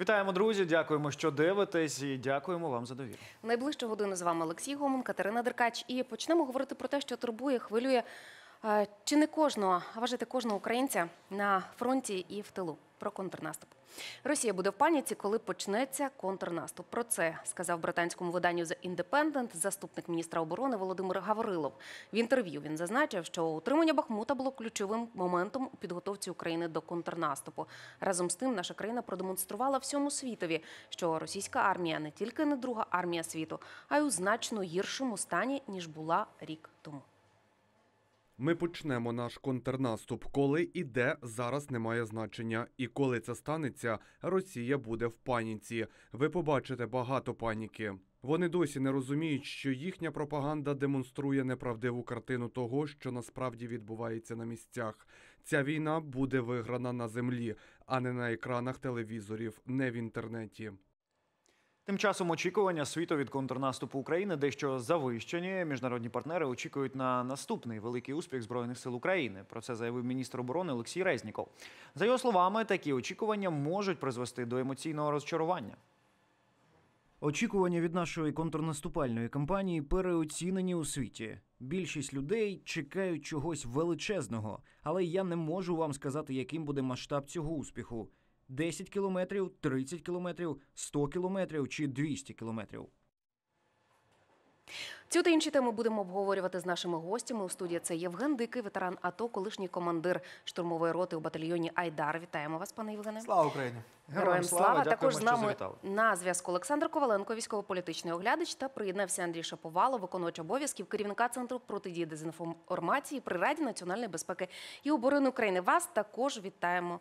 Вітаємо, друзі. Дякуємо, що дивитесь, і дякуємо вам за довіру. Найближчу годину з вами Олексій Гомон, Катерина Деркач. І почнемо говорити про те, що турбує, хвилює чи не кожного, а вважати кожного українця на фронті і в тилу. Про контрнаступ. Росія буде в паніці, коли почнеться контрнаступ. Про це сказав британському виданню The Independent заступник міністра оборони Володимир Гаврилов. В інтерв'ю він зазначив, що утримання Бахмута було ключовим моментом у підготовці України до контрнаступу. Разом з тим, наша країна продемонструвала всьому світові, що російська армія не тільки не друга армія світу, а й у значно гіршому стані ніж була рік тому. Ми почнемо наш контрнаступ. Коли і де зараз немає значення. І коли це станеться, Росія буде в паніці. Ви побачите багато паніки. Вони досі не розуміють, що їхня пропаганда демонструє неправдиву картину того, що насправді відбувається на місцях. Ця війна буде виграна на землі, а не на екранах телевізорів, не в інтернеті. Тим часом очікування світу від контрнаступу України дещо завищені. Міжнародні партнери очікують на наступний великий успіх збройних сил України. Про це заявив міністр оборони Олексій Резніков. За його словами, такі очікування можуть призвести до емоційного розчарування. Очікування від нашої контрнаступальної кампанії переоцінені у світі. Більшість людей чекають чогось величезного, але я не можу вам сказати, яким буде масштаб цього успіху: 10 кілометрів, 30 кілометрів, 100 кілометрів чи 200 кілометрів. Цю та інші теми будемо обговорювати з нашими гостями. У студії це Євген Дикий, ветеран АТО, колишній командир штурмової роти у батальйоні Айдар. Вітаємо вас, пане Євгене. Слава Україні! Героям слава! Дякуємо, Також з нами на зв'язку Олександр Коваленко, військово-політичний оглядач, та приєднався Андрій Шаповало, виконувач обов'язків керівника центру протидії дезінформації при Раді національної безпеки і оборони України. Вас також вітаємо,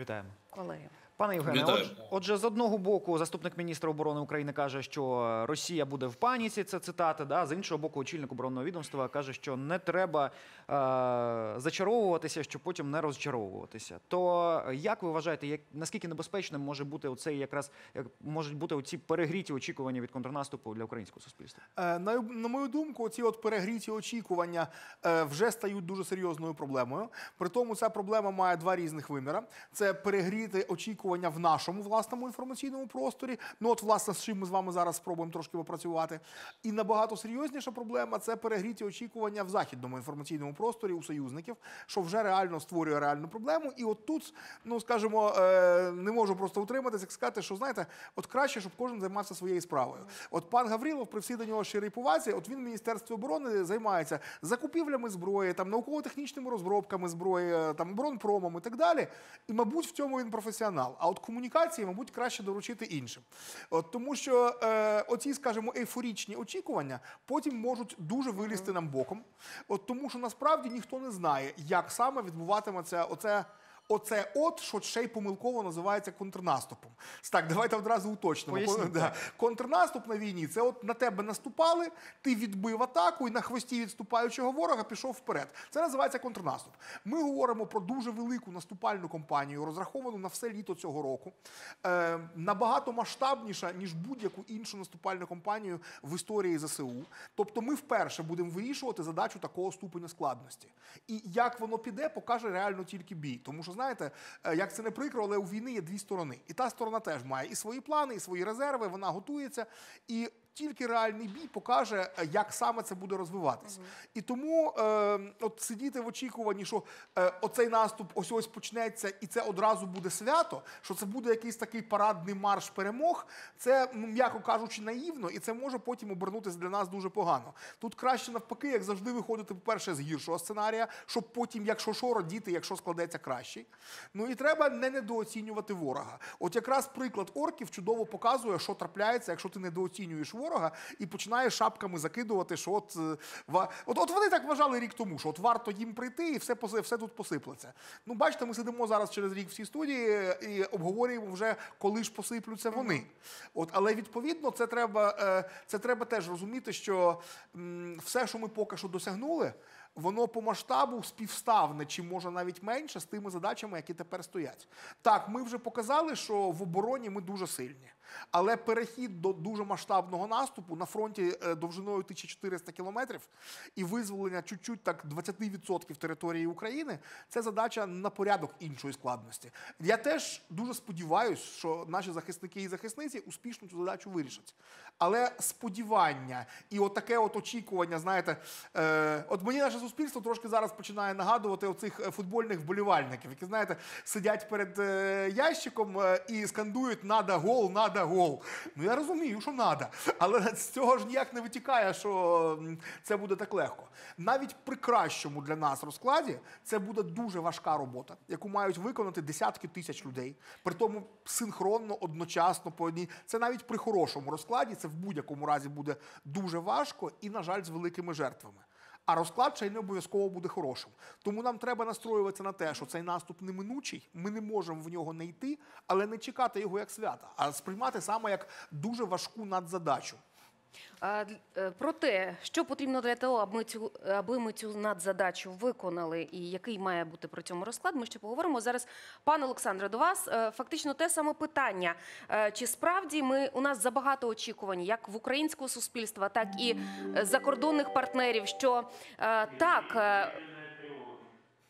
Вітаємо. колеги. Пане Євгене, отже, отже, з одного боку, заступник міністра оборони України каже, що Росія буде в паніці. Це цитата. Да? З іншого боку, очільник оборонного відомства каже, що не треба е- зачаровуватися, щоб потім не розчаровуватися. То як ви вважаєте, як наскільки небезпечним може бути оцей якраз як можуть бути оці перегріті очікування від контрнаступу для українського суспільства? Е, На, на мою думку, ці от перегріті очікування е, вже стають дуже серйозною проблемою. При тому ця проблема має два різних виміра: це перегріти очікування в нашому власному інформаційному просторі. Ну от, власне, з чим ми з вами зараз спробуємо трошки попрацювати. І набагато серйозніша проблема це перегріті очікування в західному інформаційному просторі у союзників, що вже реально створює реальну проблему. І от тут, ну скажімо, е, не можу просто утриматися, як сказати, що знаєте, от краще, щоб кожен займався своєю справою. От пан Гаврилов, при всій до нього щирій повазі, от він в Міністерстві оборони займається закупівлями зброї, там науково-технічними розробками зброї, е, там оборонпромом і так далі. І, мабуть, в цьому він професіонал. А от комунікації, мабуть, краще доручити іншим. От тому, що е, оці, скажімо, ейфорічні очікування потім можуть дуже вилізти нам боком. От тому, що насправді ніхто не знає, як саме відбуватиметься оце. Оце от, що ще й помилково називається контрнаступом. Так, давайте одразу уточнимо. Поясніть, да. Контрнаступ на війні це от на тебе наступали, ти відбив атаку і на хвості відступаючого ворога пішов вперед. Це називається контрнаступ. Ми говоримо про дуже велику наступальну кампанію, розраховану на все літо цього року. Е, набагато масштабніша, ніж будь-яку іншу наступальну кампанію в історії ЗСУ. Тобто ми вперше будемо вирішувати задачу такого ступеня складності. І як воно піде, покаже реально тільки бій. Тому що, знаєте, е, як це не прикро, але у війни є дві сторони. І та сторона теж має і свої плани, і свої резерви, вона готується. І тільки реальний бій покаже, е, як саме це буде розвиватися. І тому е, от сидіти в очікуванні, що е, оцей наступ ось ось почнеться, і це одразу буде свято, що це буде якийсь такий парадний марш перемог. Це, м'яко кажучи, наївно, і це може потім обернутися для нас дуже погано. Тут краще навпаки, як завжди, виходити, по-перше, з гіршого сценарія, щоб потім, якщо що, родіти, якщо складеться кращий. Ну і треба не недооцінювати ворога. От якраз приклад орків чудово показує, що трапляється, якщо ти недооцінюєш ворога і починаєш шапками закидувати, що от, е, от, от вони так вважали рік тому, що от варто їм прийти і все, все тут посиплеться. Ну, бачите, ми сидимо зараз через рік в цій студії е, і обговорюємо вже, коли ж посиплються вони. От, але відповідно, це треба, е, це треба теж розуміти, що все, що ми поки що досягнули. воно по масштабу співставне, чи може навіть менше з тими задачами, які тепер стоять. Так, ми вже показали, що в обороні ми дуже сильні. Але перехід до дуже масштабного наступу на фронті е, довжиною 1400 кілометрів і визволення чуть-чуть так 20% території України це задача на порядок іншої складності. Я теж дуже сподіваюся, що наші захисники і захисниці успішно цю задачу вирішать. Але сподівання і от таке от очікування, знаєте, е, от мені наше суспільство трошки зараз починає нагадувати оцих е, футбольних вболівальників, які, знаєте, сидять перед ящиком і скандують «надо гол, надо гол. Ну я розумію, що надо. Але з цього ж ніяк не витікає, що це буде так легко. Навіть при кращому для нас розкладі це буде дуже важка робота, яку мають виконати десятки тисяч людей. При тому синхронно, одночасно по одній. Це навіть при хорошому розкладі, це в будь-якому разі буде дуже важко і, на жаль, з великими жертвами. А розклад ще й не обов'язково буде хорошим. Тому нам треба настроюватися на те, що цей наступ неминучий, ми не можемо в нього не йти, але не чекати його як свята, а сприймати саме як дуже важку надзадачу. Е, Про те, що потрібно для того, аби ми цю аби ми цю надзадачу виконали, і який має бути при цьому розклад, ми ще поговоримо зараз. Пане Олександре, до вас е, фактично те саме питання: Е, чи справді ми у нас забагато очікувань, як в українського суспільства, так і закордонних партнерів, що так.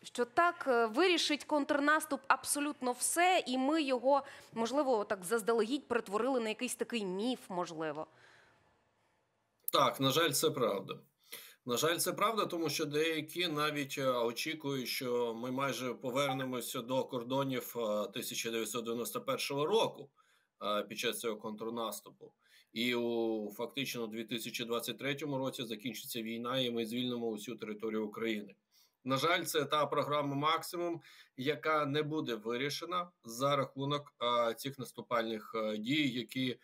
Що так вирішить контрнаступ абсолютно все, і ми його можливо так заздалегідь перетворили на якийсь такий міф, можливо. Так, на жаль, це правда. На жаль, це правда, тому що деякі навіть е, очікують, що ми майже повернемося до кордонів е, 1991 року е, під час цього контрнаступу. І у фактично у 2023 році закінчиться війна, і ми звільнимо усю територію України. На жаль, це та програма максимум, яка не буде вирішена за рахунок е, цих наступальних е, дій, які е,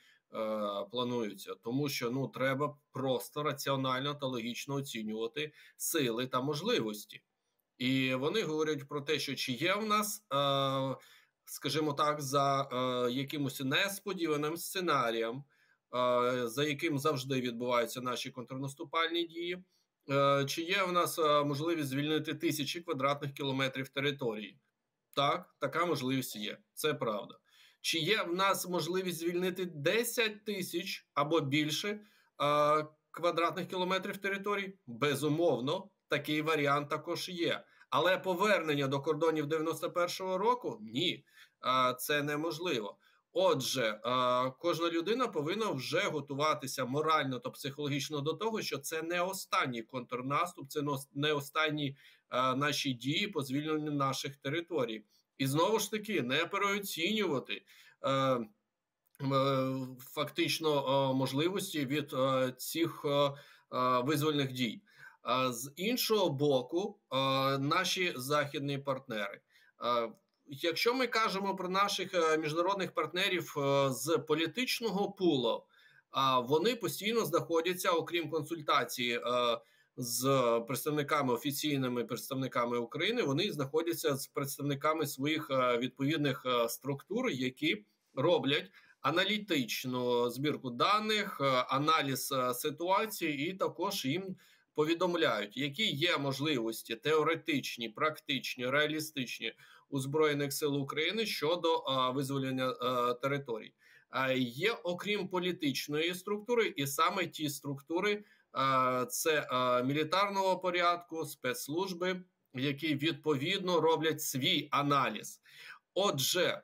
плануються, тому що ну треба просто раціонально та логічно оцінювати сили та можливості. І вони говорять про те, що чи є в нас, е, скажімо так, за е, якимось несподіваним сценарієм, е, за яким завжди відбуваються наші контрнаступальні дії. Е, Чи є в нас е, можливість звільнити тисячі квадратних кілометрів території? Так, така можливість є. Це правда. Чи є в нас можливість звільнити 10 тисяч або більше е, квадратних кілометрів території? Безумовно, такий варіант також є. Але повернення до кордонів 91-го року ні, е, це неможливо. Отже, е, кожна людина повинна вже готуватися морально та психологічно до того, що це не останній контрнаступ, це не останні наші дії по звільненню наших територій. І знову ж таки не переоцінювати е, е, фактично е, можливості від е, цих визвольних дій. З іншого боку, наші західні партнери. Якщо ми кажемо про наших міжнародних партнерів з політичного пулу, вони постійно знаходяться, окрім консультації з представниками офіційними представниками України, вони знаходяться з представниками своїх е, відповідних е, структур, які роблять аналітичну збірку даних, е, аналіз ситуації, і також їм повідомляють, які є можливості теоретичні, практичні, реалістичні у збройних сил України щодо визволення територій. Е, Є окрім політичної структури, і саме ті структури це е, мілітарного порядку, спецслужби, які відповідно роблять свій аналіз. Отже, е,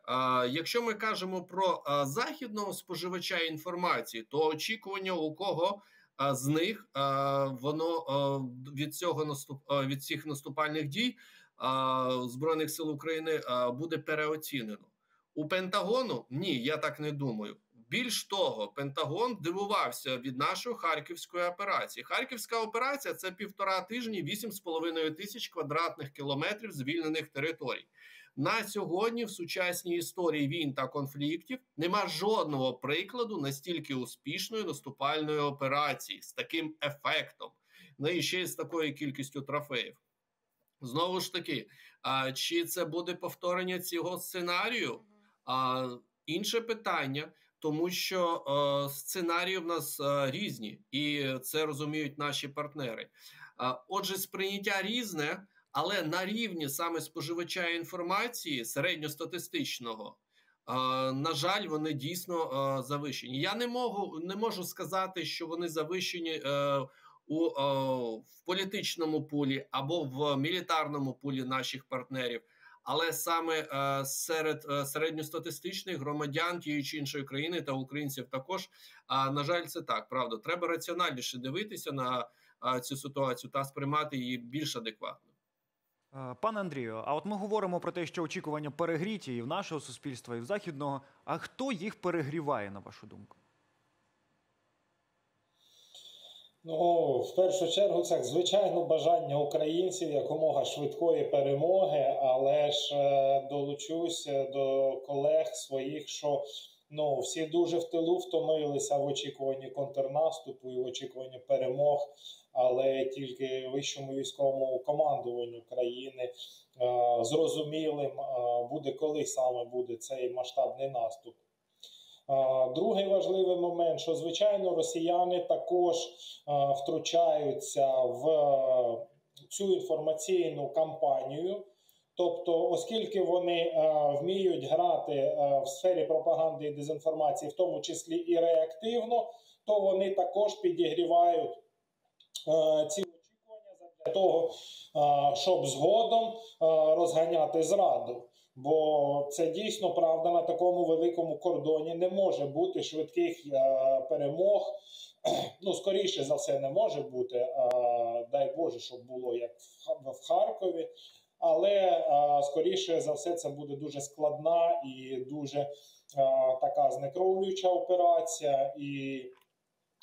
якщо ми кажемо про е, західного споживача інформації, то очікування у кого е, з них е, воно е, від цього наступ е, від цих наступальних дій е, збройних сил України е, буде переоцінено. У Пентагону ні, я так не думаю. Більш того, Пентагон дивувався від нашої харківської операції. Харківська операція це півтора тижні, 8,5 тисяч квадратних кілометрів звільнених територій. На сьогодні в сучасній історії війн та конфліктів нема жодного прикладу настільки успішної наступальної операції з таким ефектом, ну і ще й з такою кількістю трофеїв. Знову ж таки, а чи це буде повторення цього сценарію? А інше питання, тому що е, сценарії в нас е, різні, і це розуміють наші партнери. А, Отже, сприйняття різне, але на рівні саме споживача інформації середньостатистичного. На жаль, вони дійсно завищені. Я не можу не можу сказати, що вони завищені е, у е, в політичному пулі або в мілітарному пулі наших партнерів. Але саме е, серед е, середньостатистичних громадян тієї чи іншої країни та українців також, на жаль, це так. Правда, треба раціональніше дивитися на цю ситуацію та сприймати її більш адекватно. Е, Пане Андрію, а от ми говоримо про те, що очікування перегріті і в нашого суспільства, і в західного. А хто їх перегріває, на вашу думку? Ну, в першу чергу, це звичайно бажання українців якомога швидкої перемоги, але ж е, долучуся до колег своїх, що ну всі дуже в тилу втомилися в очікуванні контрнаступу і в очікуванні перемог, але тільки вищому військовому командуванню країни е, зрозумілим е, буде, коли саме буде цей масштабний наступ. Другий важливий момент, що звичайно росіяни також втручаються в цю інформаційну кампанію. Тобто, оскільки вони е, вміють грати е, в сфері пропаганди і дезінформації, в тому числі і реактивно, то вони також підігрівають е, ці очікування для того, щоб згодом розганяти зраду. Бо це дійсно правда на такому великому кордоні не може бути швидких е, перемог. Ну, скоріше за все, не може бути. Дай Боже, щоб було як в Харкові. Але скоріше за все, це буде дуже складна і дуже така знекровлююча операція. І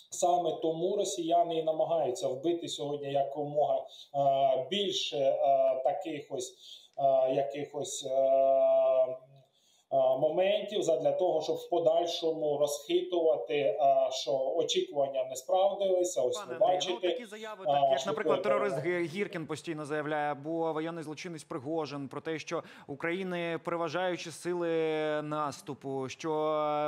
саме тому росіяни і намагаються вбити сьогодні якомога е, більше е, таких ось е, якихось моментів задля того, щоб в подальшому розхитувати, е, що очікування не справдилися. Ось Пане ви Андрію, ну такі заяви, так як, наприклад, терорист Гіркін постійно заявляє, або воєнний злочинець Пригожин про те, що України переважаючі сили наступу, що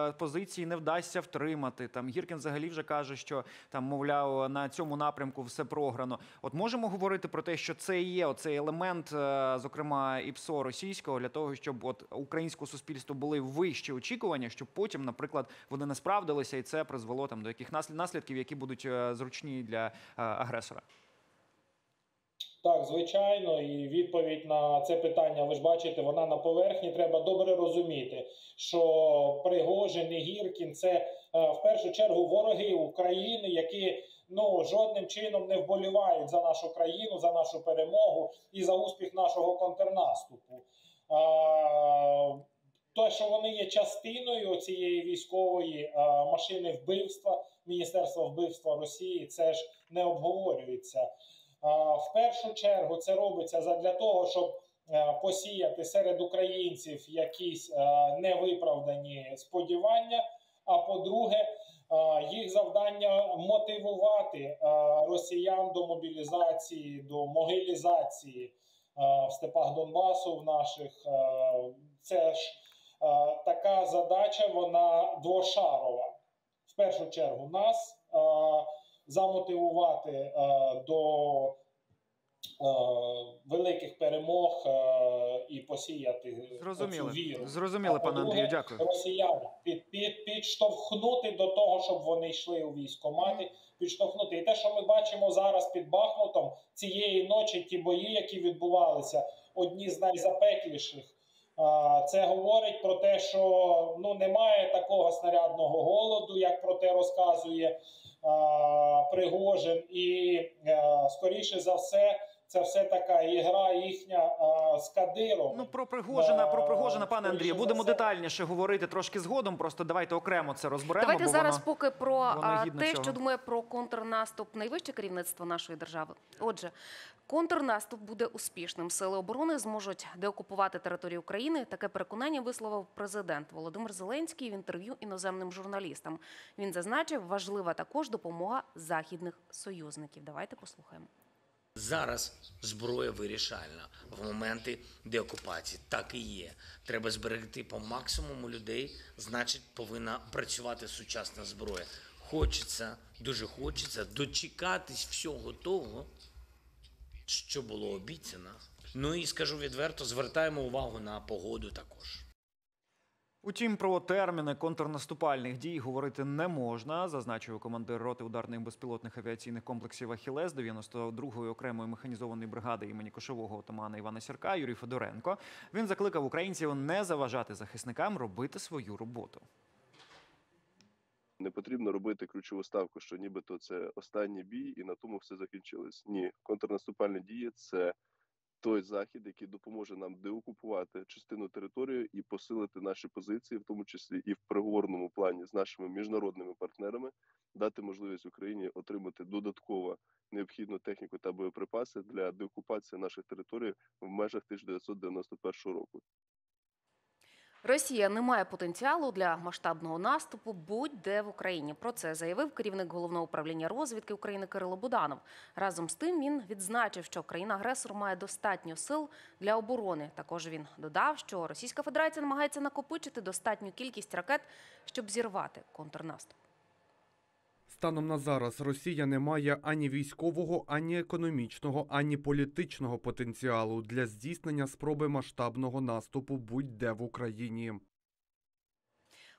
е, позиції не вдасться втримати. Там Гіркін взагалі вже каже, що там, мовляв, на цьому напрямку все програно. От можемо говорити про те, що це і є оцей елемент, е, зокрема і ПСО російського, для того, щоб от українську українського суспільства були вищі очікування, щоб потім, наприклад, вони не справдилися, і це призвело там до яких наслід- наслідків, які будуть е, зручні для е, агресора. Так, звичайно, і відповідь на це питання, ви ж бачите, вона на поверхні. Треба добре розуміти, що Пригожин і Гіркін це е, в першу чергу вороги України, які ну жодним чином не вболівають за нашу країну, за нашу перемогу і за успіх нашого контрнаступу. А, те, що вони є частиною цієї військової а, машини вбивства, Міністерства вбивства Росії, це ж не обговорюється. А, В першу чергу це робиться задля того, щоб е, посіяти серед українців якісь е, невиправдані сподівання. А по-друге, е, їх завдання мотивувати е, росіян до мобілізації, до могилізації е, в степах Донбасу в наших. Е, Це ж е, така задача, вона двошарова. В першу чергу нас е, замотивувати е, до е, великих перемог е, і посіяти Зрозуміло. цю віру. Зрозуміло, А пане Андрію, дякую. Росіян під, під, підштовхнути до того, щоб вони йшли у військкомати, підштовхнути. І те, що ми бачимо зараз під Бахмутом, цієї ночі ті бої, які відбувалися, одні з найзапекліших. Це говорить про те, що ну немає такого снарядного голоду, як про те розказує Пригожин, і а, скоріше за все, це все така ігра їхня а, з Кадиром. Ну про Пригожина, про Пригожина, пане Андрію, будемо все. детальніше говорити трошки згодом. Просто давайте окремо це розберемо. Давайте бо зараз воно... поки про те, цього. що думає про контрнаступ найвище керівництво нашої держави. Отже, контрнаступ буде успішним. Сили оборони зможуть деокупувати територію України. Таке переконання висловив президент Володимир Зеленський в інтерв'ю іноземним журналістам. Він зазначив, важлива також допомога західних союзників. Давайте послухаємо. Зараз зброя вирішальна в моменти деокупації. Так і є. Треба зберегти по максимуму людей, значить, повинна працювати сучасна зброя. Хочеться, дуже хочеться дочекатись всього того, що було обіцяно. Ну і скажу відверто, звертаємо увагу на погоду також. Утім, про терміни контрнаступальних дій говорити не можна, зазначив командир роти ударних безпілотних авіаційних комплексів Ахілес 92-ї окремої механізованої бригади імені кошового отамана Івана Сірка Юрій Федоренко. Він закликав українців не заважати захисникам робити свою роботу. Не потрібно робити ключову ставку, що нібито це останній бій, і на тому все закінчилось. Ні, контрнаступальні дії це той захід, який допоможе нам деокупувати частину території і посилити наші позиції, в тому числі і в переговорному плані з нашими міжнародними партнерами, дати можливість Україні отримати додатково необхідну техніку та боєприпаси для деокупації наших територій в межах 1991 року. Росія не має потенціалу для масштабного наступу будь-де в Україні. Про це заявив керівник головного управління розвідки України Кирило Буданов. Разом з тим він відзначив, що країна-агресор має достатньо сил для оборони. Також він додав, що Російська Федерація намагається накопичити достатню кількість ракет, щоб зірвати контрнаступ. Станом на зараз Росія не має ані військового, ані економічного, ані політичного потенціалу для здійснення спроби масштабного наступу будь-де в Україні.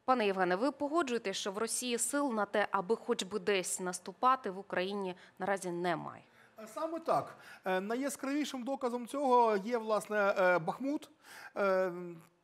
Пане Євгене, ви погоджуєтесь, що в Росії сил на те, аби хоч би десь наступати в Україні наразі немає. Саме так. Е, Найяскравішим доказом цього є власне е, Бахмут. Е,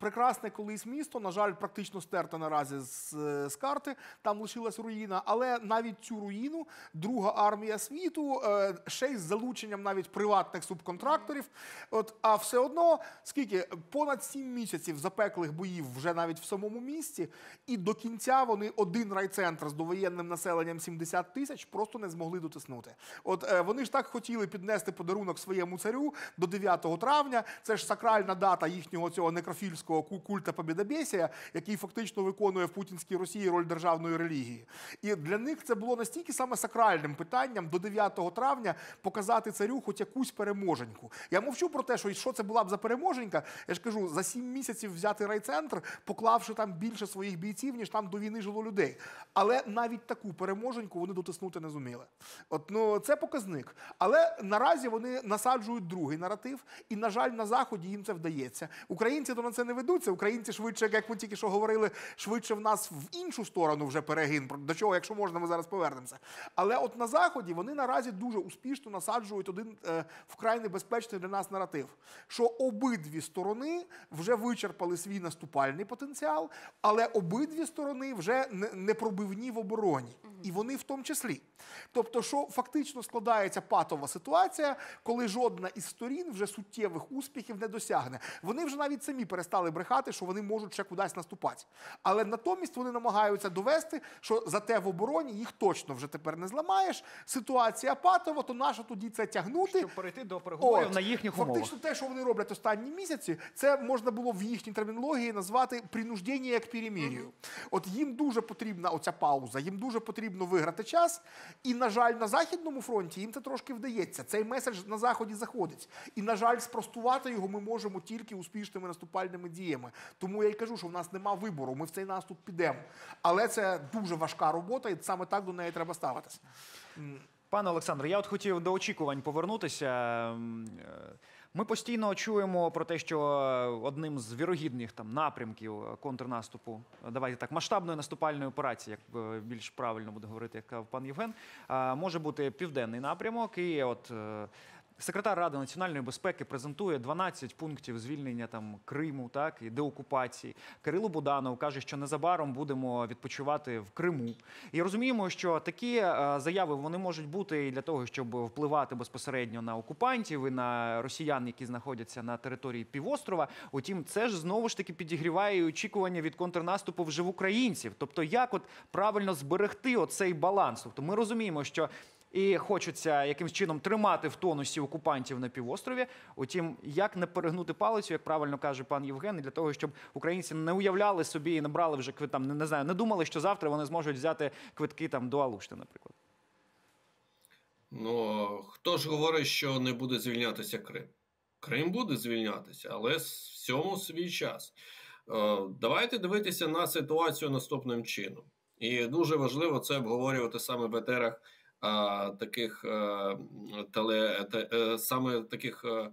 Прекрасне колись місто, на жаль, практично стерте наразі з, з карти. Там лишилась руїна. Але навіть цю руїну друга армія світу, е, ще й з залученням навіть приватних субконтракторів. От, а все одно, скільки понад сім місяців запеклих боїв вже навіть в самому місті, і до кінця вони один райцентр з довоєнним населенням 70 тисяч просто не змогли дотиснути. От е, вони ж так хотіли піднести подарунок своєму царю до 9 травня. Це ж сакральна дата їхнього цього некрофільського культа Побєдобєсія, який фактично виконує в путінській Росії роль державної релігії. І для них це було настільки саме сакральним питанням до 9 травня показати царю хоч якусь переможеньку. Я мовчу про те, що що це була б за переможенька. Я ж кажу, за 7 місяців взяти райцентр, поклавши там більше своїх бійців, ніж там до війни жило людей. Але навіть таку переможеньку вони дотиснути не зуміли. От ну це показник. Але наразі вони насаджують другий наратив, і на жаль, на заході їм це вдається. Українці то на це не ведуться. Українці швидше, як ми тільки що говорили, швидше в нас в іншу сторону вже перегин. До чого, якщо можна, ми зараз повернемося. Але от на заході вони наразі дуже успішно насаджують один е, вкрай небезпечний для нас наратив, що обидві сторони вже вичерпали свій наступальний потенціал, але обидві сторони вже не- непробивні в обороні, і вони в тому числі. Тобто, що фактично складається патова ситуація, коли жодна із сторін вже суттєвих успіхів не досягне. Вони вже навіть самі перестали брехати, що вони можуть ще кудись наступати. Але натомість вони намагаються довести, що зате в обороні їх точно вже тепер не зламаєш. Ситуація патова, то нащо тоді це тягнути? Щоб перейти до переговорів От, на їхніх умовах. Фактично те, що вони роблять останні місяці, це можна було в їхній термінології назвати принуждення к перемір'ю. От їм дуже потрібна оця пауза, їм дуже потрібно виграти час. І, на жаль, на Західному фронті їм це трошки вдається. Цей меседж на Заході заходить. І, на жаль, спростувати його ми можемо тільки успішними наступальними діями. Тому я й кажу, що в нас нема вибору, ми в цей наступ підемо. Але це дуже важка робота, і саме так до неї треба ставитися. Пане Олександре, я от хотів до очікувань повернутися. Е, Ми постійно чуємо про те, що одним з вірогідних там напрямків контрнаступу, е, давайте так, масштабної наступальної операції, як е, більш правильно буде говорити, як пан Євген, е, може бути південний напрямок. І от е, секретар Ради національної безпеки презентує 12 пунктів звільнення там Криму, так і деокупації. Кирило Буданов каже, що незабаром будемо відпочивати в Криму. І розуміємо, що такі е, заяви вони можуть бути і для того, щоб впливати безпосередньо на окупантів і на росіян, які знаходяться на території півострова. Утім, це ж знову ж таки підігріває очікування від контрнаступу вже в українців. Тобто, як от правильно зберегти оцей баланс? Тобто, ми розуміємо, що і хочеться якимсь чином тримати в тонусі окупантів на півострові. Утім, як не перегнути палицю, як правильно каже пан Євген, для того, щоб українці не уявляли собі і не брали вже квит, там, не, не знаю, не думали, що завтра вони зможуть взяти квитки там до Алушти, наприклад. Ну, хто ж говорить, що не буде звільнятися Крим? Крим буде звільнятися, але всьому свій час. Е, Давайте дивитися на ситуацію наступним чином. І дуже важливо це обговорювати саме в етерах таких е, теле те, е, саме таких е,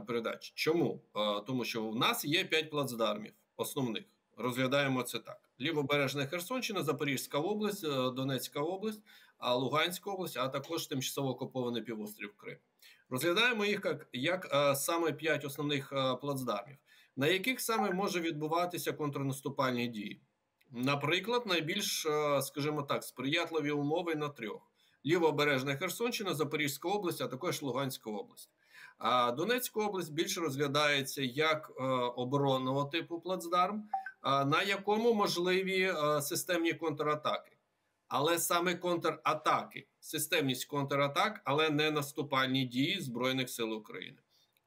передач. Чому? Тому що в нас є п'ять плацдармів основних. Розглядаємо це так: лівобережна Херсонщина, Запорізька область, Донецька область, Луганська область, а також тимчасово окупований півострів Крим. Розглядаємо їх як, як саме п'ять основних плацдармів, на яких саме може відбуватися контрнаступальні дії. Наприклад, найбільш, скажімо так, сприятливі умови на трьох: лівобережна Херсонщина, Запорізька область, а також Луганська область. А Донецька область більше розглядається як е, оборонного типу плацдарм, е, на якому можливі е, системні контратаки. Але саме контратаки, системність контратак, але не наступальні дії Збройних сил України.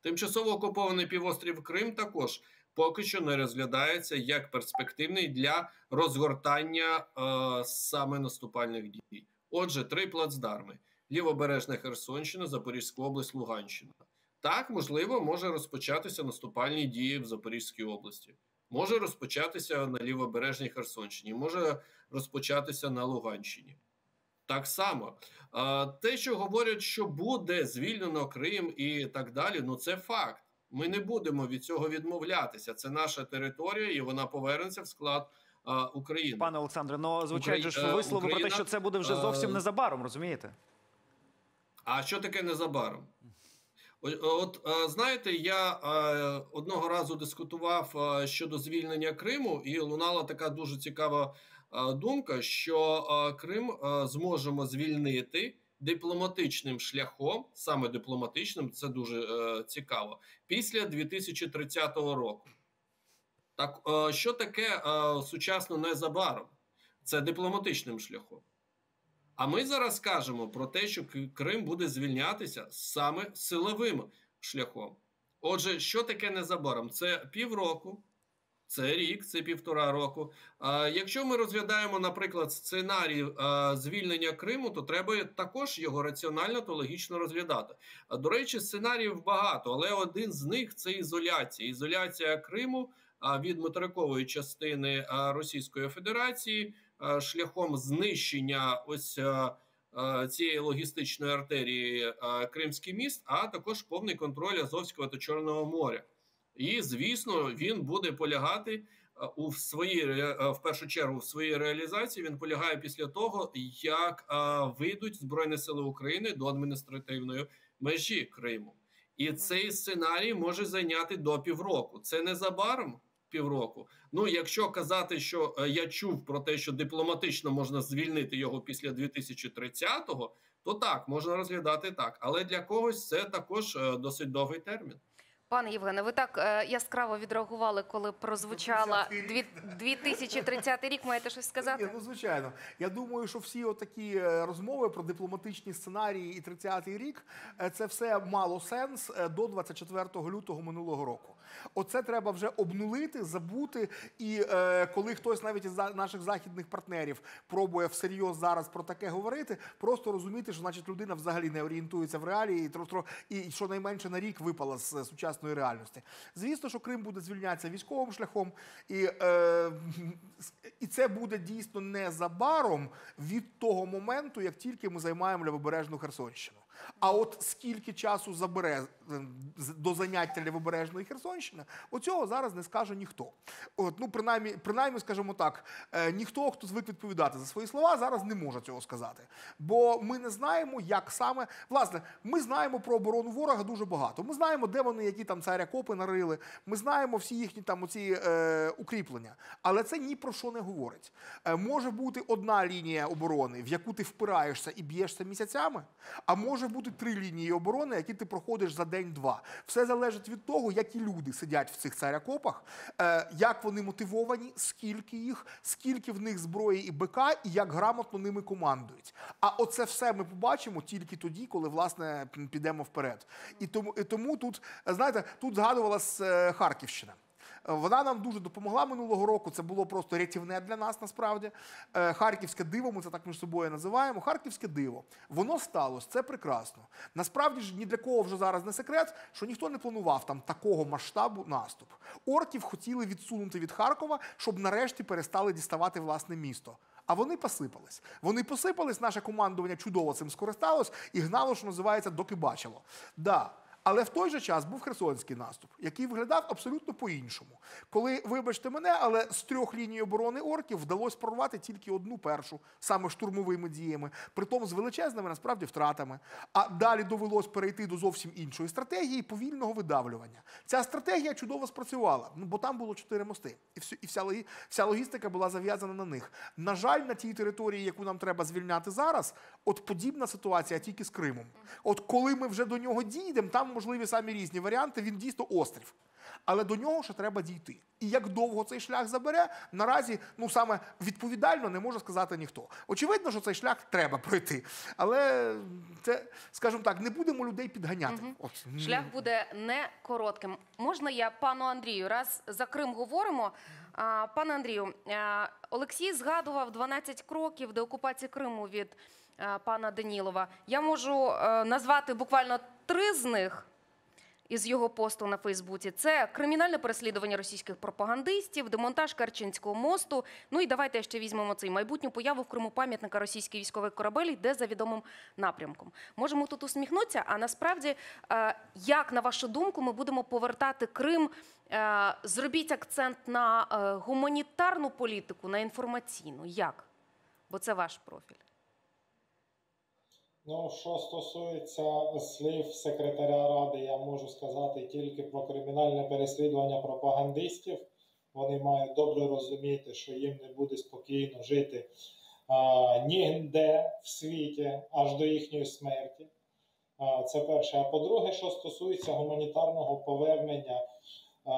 Тимчасово окупований півострів Крим також поки що не розглядається як перспективний для розгортання е, саме наступальних дій. Отже, три плацдарми: лівобережна Херсонщина, Запорізька область, Луганщина. Так, можливо, може розпочатися наступальні дії в Запорізькій області, може розпочатися на лівобережній Херсонщині, може розпочатися на Луганщині. Так само, те, що говорять, що буде звільнено Крим і так далі, ну це факт. Ми не будемо від цього відмовлятися. Це наша територія, і вона повернеться в склад України. Пане Олександре, ну звучать же ж Украї- е, вислови про те, що це буде вже зовсім е, незабаром, розумієте? А що таке незабаром? От е, знаєте, я одного разу дискутував щодо звільнення Криму, і лунала така дуже цікава думка, що Крим зможемо звільнити дипломатичним шляхом, саме дипломатичним, це дуже цікаво, після 2030 року. Так, е, що таке е, сучасно незабаром? Це дипломатичним шляхом. А ми зараз кажемо про те, що Крим буде звільнятися саме силовим шляхом. Отже, що таке незабаром? Це півроку, це рік, це півтора року. А якщо ми розглядаємо, наприклад, сценарій звільнення Криму, то треба також його раціонально та логічно розглядати. До речі, сценаріїв багато, але один з них це ізоляція. Ізоляція Криму від материкової частини Російської Федерації шляхом знищення ось. Цієї логістичної артерії Кримський міст, а також повний контроль Азовського та Чорного моря. І звісно, він буде полягати у своїй в першу чергу в своїй реалізації. Він полягає після того, як вийдуть збройні сили України до адміністративної межі Криму, і цей сценарій може зайняти до півроку. Це незабаром півроку. Ну, якщо казати, що е, я чув про те, що дипломатично можна звільнити його після 2030-го, то так можна розглядати так. Але для когось це також е, досить довгий термін. Пане Євгене, ви так е, яскраво відреагували, коли прозвучала 2030 дві- 2030 рік. Маєте щось Ні, сказати? ну звичайно. Я думаю, що всі отакі розмови про дипломатичні сценарії і 30-й рік це все мало сенс до 24 лютого минулого року. Оце треба вже обнулити, забути. І е, коли хтось навіть із наших західних партнерів пробує всерйоз зараз про таке говорити, просто розуміти, що значить людина взагалі не орієнтується в реалії і тро- і щонайменше на рік випала з сучасної реальності. Звісно, що Крим буде звільнятися військовим шляхом, і, е, і це буде дійсно незабаром від того моменту, як тільки ми займаємо лівобережну Херсонщину. А от скільки часу забере е, до заняття лівобережної Херсонщини, оцього зараз не скаже ніхто. От, ну, принаймні, принаймні, скажімо так, е, ніхто, хто звик відповідати за свої слова, зараз не може цього сказати. Бо ми не знаємо, як саме. Власне, ми знаємо про оборону ворога дуже багато. Ми знаємо, де вони, які там царя копи нарили. Ми знаємо всі їхні там оці е, укріплення. Але це ні про що не говорить. Е, може бути одна лінія оборони, в яку ти впираєшся і б'єшся місяцями, а може бути три лінії оборони, які ти проходиш за день-два. Все залежить від того, які люди сидять в цих царякопах, е, як вони мотивовані, скільки їх, скільки в них зброї і БК, і як грамотно ними командують. А оце все ми побачимо тільки тоді, коли власне підемо вперед. І тому, і тому тут, знаєте, тут згадувалась е, Харківщина. Вона нам дуже допомогла минулого року. Це було просто рятівне для нас насправді. Е, Харківське диво, ми це так між собою називаємо. Харківське диво. Воно сталося, це прекрасно. Насправді ж ні для кого вже зараз не секрет, що ніхто не планував там такого масштабу наступ. Орків хотіли відсунути від Харкова, щоб нарешті перестали діставати власне місто. А вони посипались. Вони посипались, наше командування чудово цим скористалось і гнало, що називається, доки бачило. Да. Але в той же час був херсонський наступ, який виглядав абсолютно по-іншому. Коли, вибачте мене, але з трьох ліній оборони орків вдалося прорвати тільки одну першу, саме штурмовими діями, притом з величезними насправді втратами. А далі довелось перейти до зовсім іншої стратегії повільного видавлювання. Ця стратегія чудово спрацювала, ну бо там було чотири мости, і вся вся логістика була зав'язана на них. На жаль, на тій території, яку нам треба звільняти зараз, от подібна ситуація тільки з Кримом. От коли ми вже до нього дійдемо, там можливі самі різні варіанти. Він дійсно острів. Але до нього ще треба дійти. І як довго цей шлях забере, наразі ну саме відповідально не може сказати ніхто. Очевидно, що цей шлях треба пройти. Але це, скажімо так, не будемо людей підганяти. От, Шлях буде не коротким. Можна я пану Андрію? Раз за Крим говоримо. А, пане Андрію, а, Олексій згадував 12 кроків до окупації Криму від а, пана Данілова. Я можу е, назвати буквально три з них. Із його посту на Фейсбуці це кримінальне переслідування російських пропагандистів, демонтаж Керченського мосту. Ну і давайте ще візьмемо цей майбутню появу в Криму пам'ятника російський військовий корабель йде за відомим напрямком. Можемо тут усміхнутися, а насправді, е, як на вашу думку, ми будемо повертати Крим? Е, Зробіть акцент на е, гуманітарну політику, на інформаційну. Як? Бо це ваш профіль. Ну, що стосується слів секретаря ради, я можу сказати тільки про кримінальне переслідування пропагандистів. Вони мають добре розуміти, що їм не буде спокійно жити а, ніде в світі аж до їхньої смерті. А, це перше. А по-друге, що стосується гуманітарного повернення, а,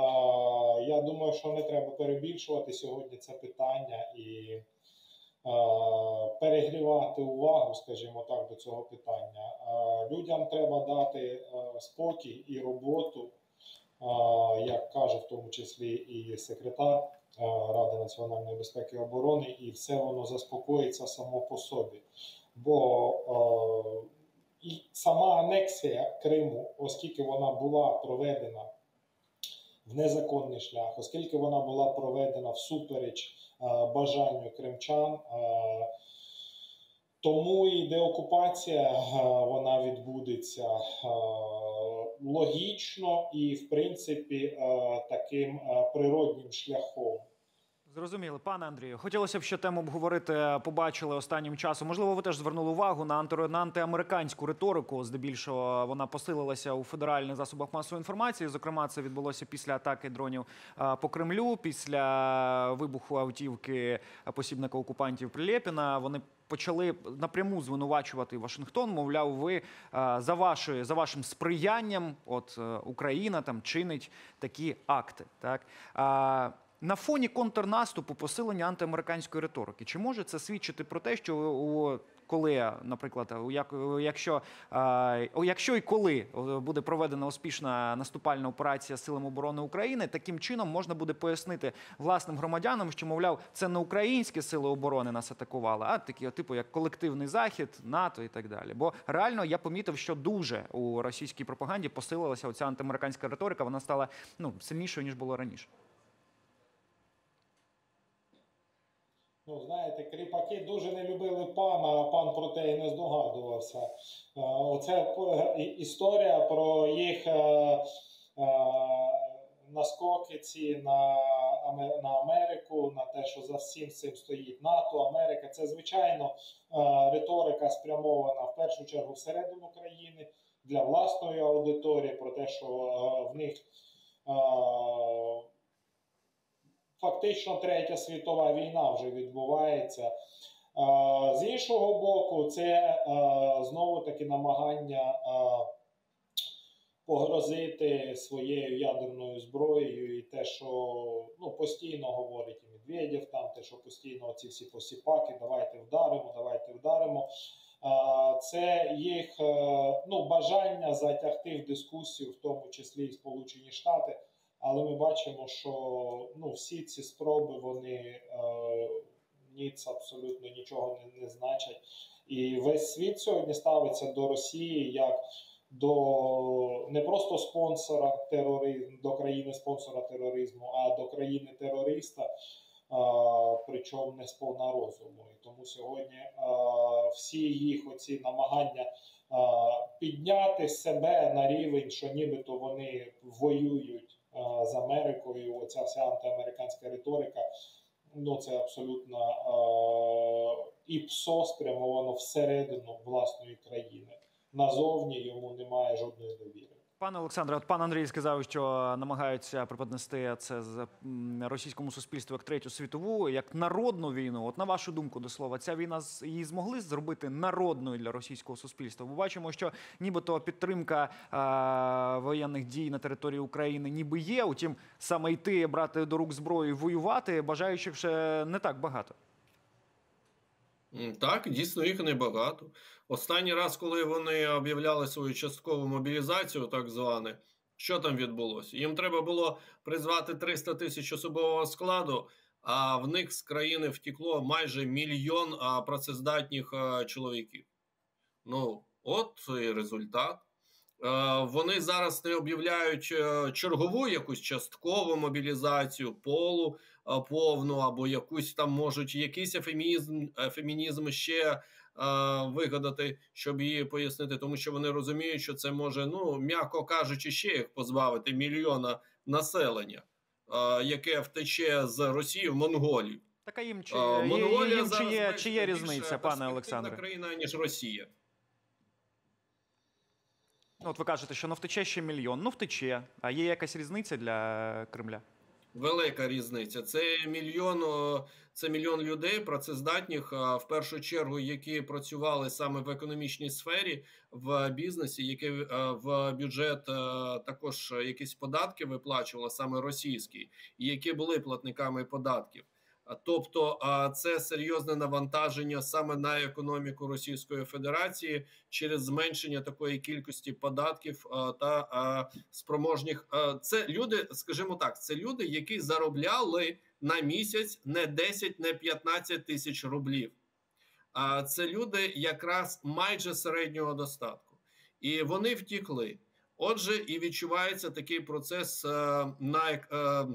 я думаю, що не треба перебільшувати сьогодні це питання і перегрівати увагу, скажімо так, до цього питання. Е, Людям треба дати е, спокій і роботу, е, як каже в тому числі і секретар е, Ради національної безпеки і оборони, і все воно заспокоїться само по собі. Бо е, і сама анексія Криму, оскільки вона була проведена в незаконний шлях, оскільки вона була проведена всупереч е, бажанню кримчан. е, Тому і деокупація е, вона відбудеться логічно і, в принципі, таким природнім шляхом. Зрозуміло, пане Андрію. Хотілося б ще тему обговорити. Побачили останнім часом. Можливо, ви теж звернули увагу на анти антиамериканську риторику. Здебільшого вона посилилася у федеральних засобах масової інформації. Зокрема, це відбулося після атаки дронів по Кремлю, після вибуху автівки посібника окупантів Прилєпіна. Вони почали напряму звинувачувати Вашингтон. Мовляв, ви за вашою за вашим сприянням, от е, Україна там чинить такі акти. Так. На фоні контрнаступу посилення антиамериканської риторики. Чи може це свідчити про те, що коли, наприклад, якщо, якщо і коли буде проведена успішна наступальна операція силами оборони України, таким чином можна буде пояснити власним громадянам, що мовляв, це не українські сили оборони нас атакували, а такі, типу, як колективний захід, НАТО і так далі. Бо реально я помітив, що дуже у російській пропаганді посилилася оця антиамериканська риторика. Вона стала ну сильнішою ніж було раніше. Ну, знаєте, кріпаки дуже не любили пана, а пан про те і не здогадувався. Е, Оце е, історія про їх е, наскоки ці на, Америку, на те, що за всім цим стоїть НАТО, Америка. Це звичайно риторика спрямована в першу чергу всередину країни для власної аудиторії, про те, що в них. Фактично третя світова війна вже відбувається. Е, З іншого боку, це е, знову таки намагання е, погрозити своєю ядерною зброєю, і те, що ну, постійно говорить і Медведєв, там те, що постійно ці всі посіпаки, давайте вдаримо, давайте вдаримо. Це їх ну, бажання затягти в дискусію, в тому числі і Сполучені Штати. Але ми бачимо, що ну, всі ці спроби вони е, ніц абсолютно нічого не, не значать. І весь світ сьогодні ставиться до Росії як до не просто спонсора тероризму, до країни спонсора тероризму, а до країни терориста. причому не сповна розуму. І тому сьогодні всі їх оці намагання підняти себе на рівень, що нібито вони воюють з Америкою. Оця вся антиамериканська риторика. Ну це абсолютно і ПСО спрямовано всередину власної країни. Назовні йому немає жодної довіри. Пане Олександре, от пан Андрій сказав, що намагаються преподнести це з російському суспільству як третю світову, як народну війну. От на вашу думку, до слова, ця війна її змогли зробити народною для російського суспільства. Ми бачимо, що нібито підтримка е, воєнних дій на території України ніби є. Утім, саме йти, брати до рук зброю, і воювати, бажаючих ще не так багато. Так, дійсно їх небагато. Останній раз, коли вони об'являли свою часткову мобілізацію, так зване, що там відбулося? Їм треба було призвати 300 тисяч особового складу, а в них з країни втекло майже мільйон а, працездатних чоловіків. Ну, от і результат. Е, Вони зараз не об'являють е, чергову якусь часткову мобілізацію, полу повну, або якусь там можуть якийсь ефемізм, ефемінізм ще е, вигадати, щоб її пояснити, тому що вони розуміють, що це може, ну м'яко кажучи, ще їх позбавити мільйона населення, е, яке втече з Росії в Монголію. Така їм чи, Е, Монголія їм чи є, чи є різниця, пане Олександре? країна ніж Росія. Ну, от ви кажете, що ну втече ще мільйон. Ну втече. А є якась різниця для Кремля? Велика різниця. Це мільйон, це мільйон людей, працездатних, в першу чергу, які працювали саме в економічній сфері, в бізнесі, які е, в бюджет е, також якісь податки виплачували, саме російські, які були платниками податків. Тобто, це серйозне навантаження саме на економіку Російської Федерації через зменшення такої кількості податків та спроможних. Це люди, скажімо так, це люди, які заробляли на місяць не 10, не 15 тисяч рублів. А це люди якраз майже середнього достатку, і вони втікли. Отже, і відчувається такий процес е, на е,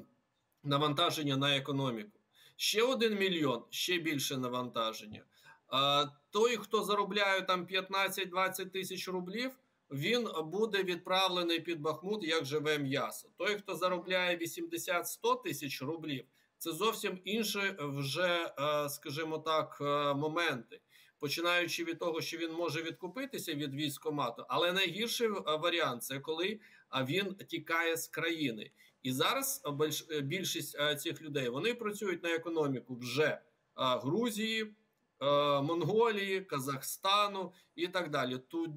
навантаження на економіку. Ще один мільйон, ще більше навантаження. А той, хто заробляє там 15-20 тисяч рублів, він буде відправлений під Бахмут як живе м'ясо. Той, хто заробляє 80-100 тисяч рублів, це зовсім інші вже, е, скажімо так, е, моменти. Починаючи від того, що він може відкупитися від військомату, але найгірший е, варіант це коли він тікає з країни. І зараз е, е, більшість е, цих людей вони працюють на економіку вже Грузії, Монголії, Казахстану і так далі. Тут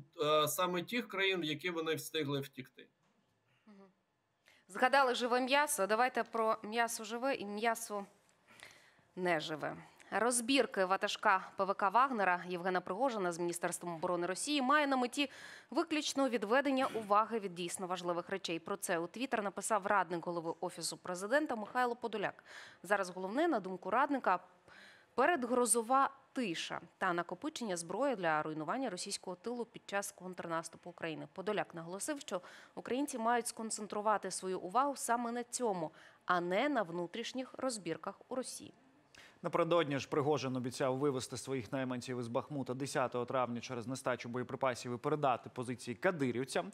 саме тих країн, в які вони встигли втікти. Згадали живе м'ясо. Давайте про м'ясо живе і м'ясо неживе. Розбірки ватажка ПВК Вагнера Євгена Пригожина з Міністерством оборони Росії має на меті виключно відведення уваги від дійсно важливих речей. Про це у Твіттер написав радник голови офісу президента Михайло Подоляк. Зараз головне, на думку радника, передгрозова тиша та накопичення зброї для руйнування російського тилу під час контрнаступу України. Подоляк наголосив, що українці мають сконцентрувати свою увагу саме на цьому, а не на внутрішніх розбірках у Росії. Напередодні ж Пригожин обіцяв вивести своїх найманців із Бахмута 10 травня через нестачу боєприпасів і передати позиції кадирівцям.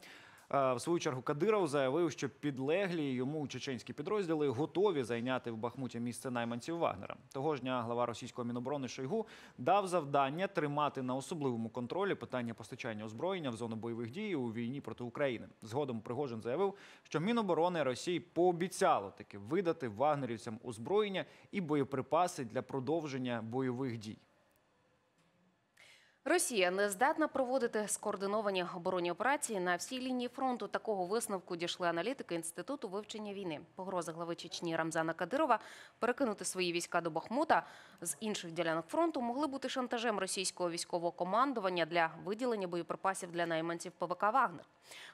Е, В свою чергу Кадиров заявив, що підлеглі йому чеченські підрозділи готові зайняти в Бахмуті місце найманців Вагнера. Того ж дня глава російського міноборони Шойгу дав завдання тримати на особливому контролі питання постачання озброєння в зону бойових дій у війні проти України. Згодом Пригожин заявив, що Міноборони Росії пообіцяло таки видати вагнерівцям озброєння і боєприпаси для продовження бойових дій. Росія не здатна проводити скоординовані оборонні операції на всій лінії фронту. Такого висновку дійшли аналітики інституту вивчення війни. Погроза глави Чечні Рамзана Кадирова перекинути свої війська до Бахмута з інших ділянок фронту могли бути шантажем російського військового командування для виділення боєприпасів для найманців ПВК Вагнер.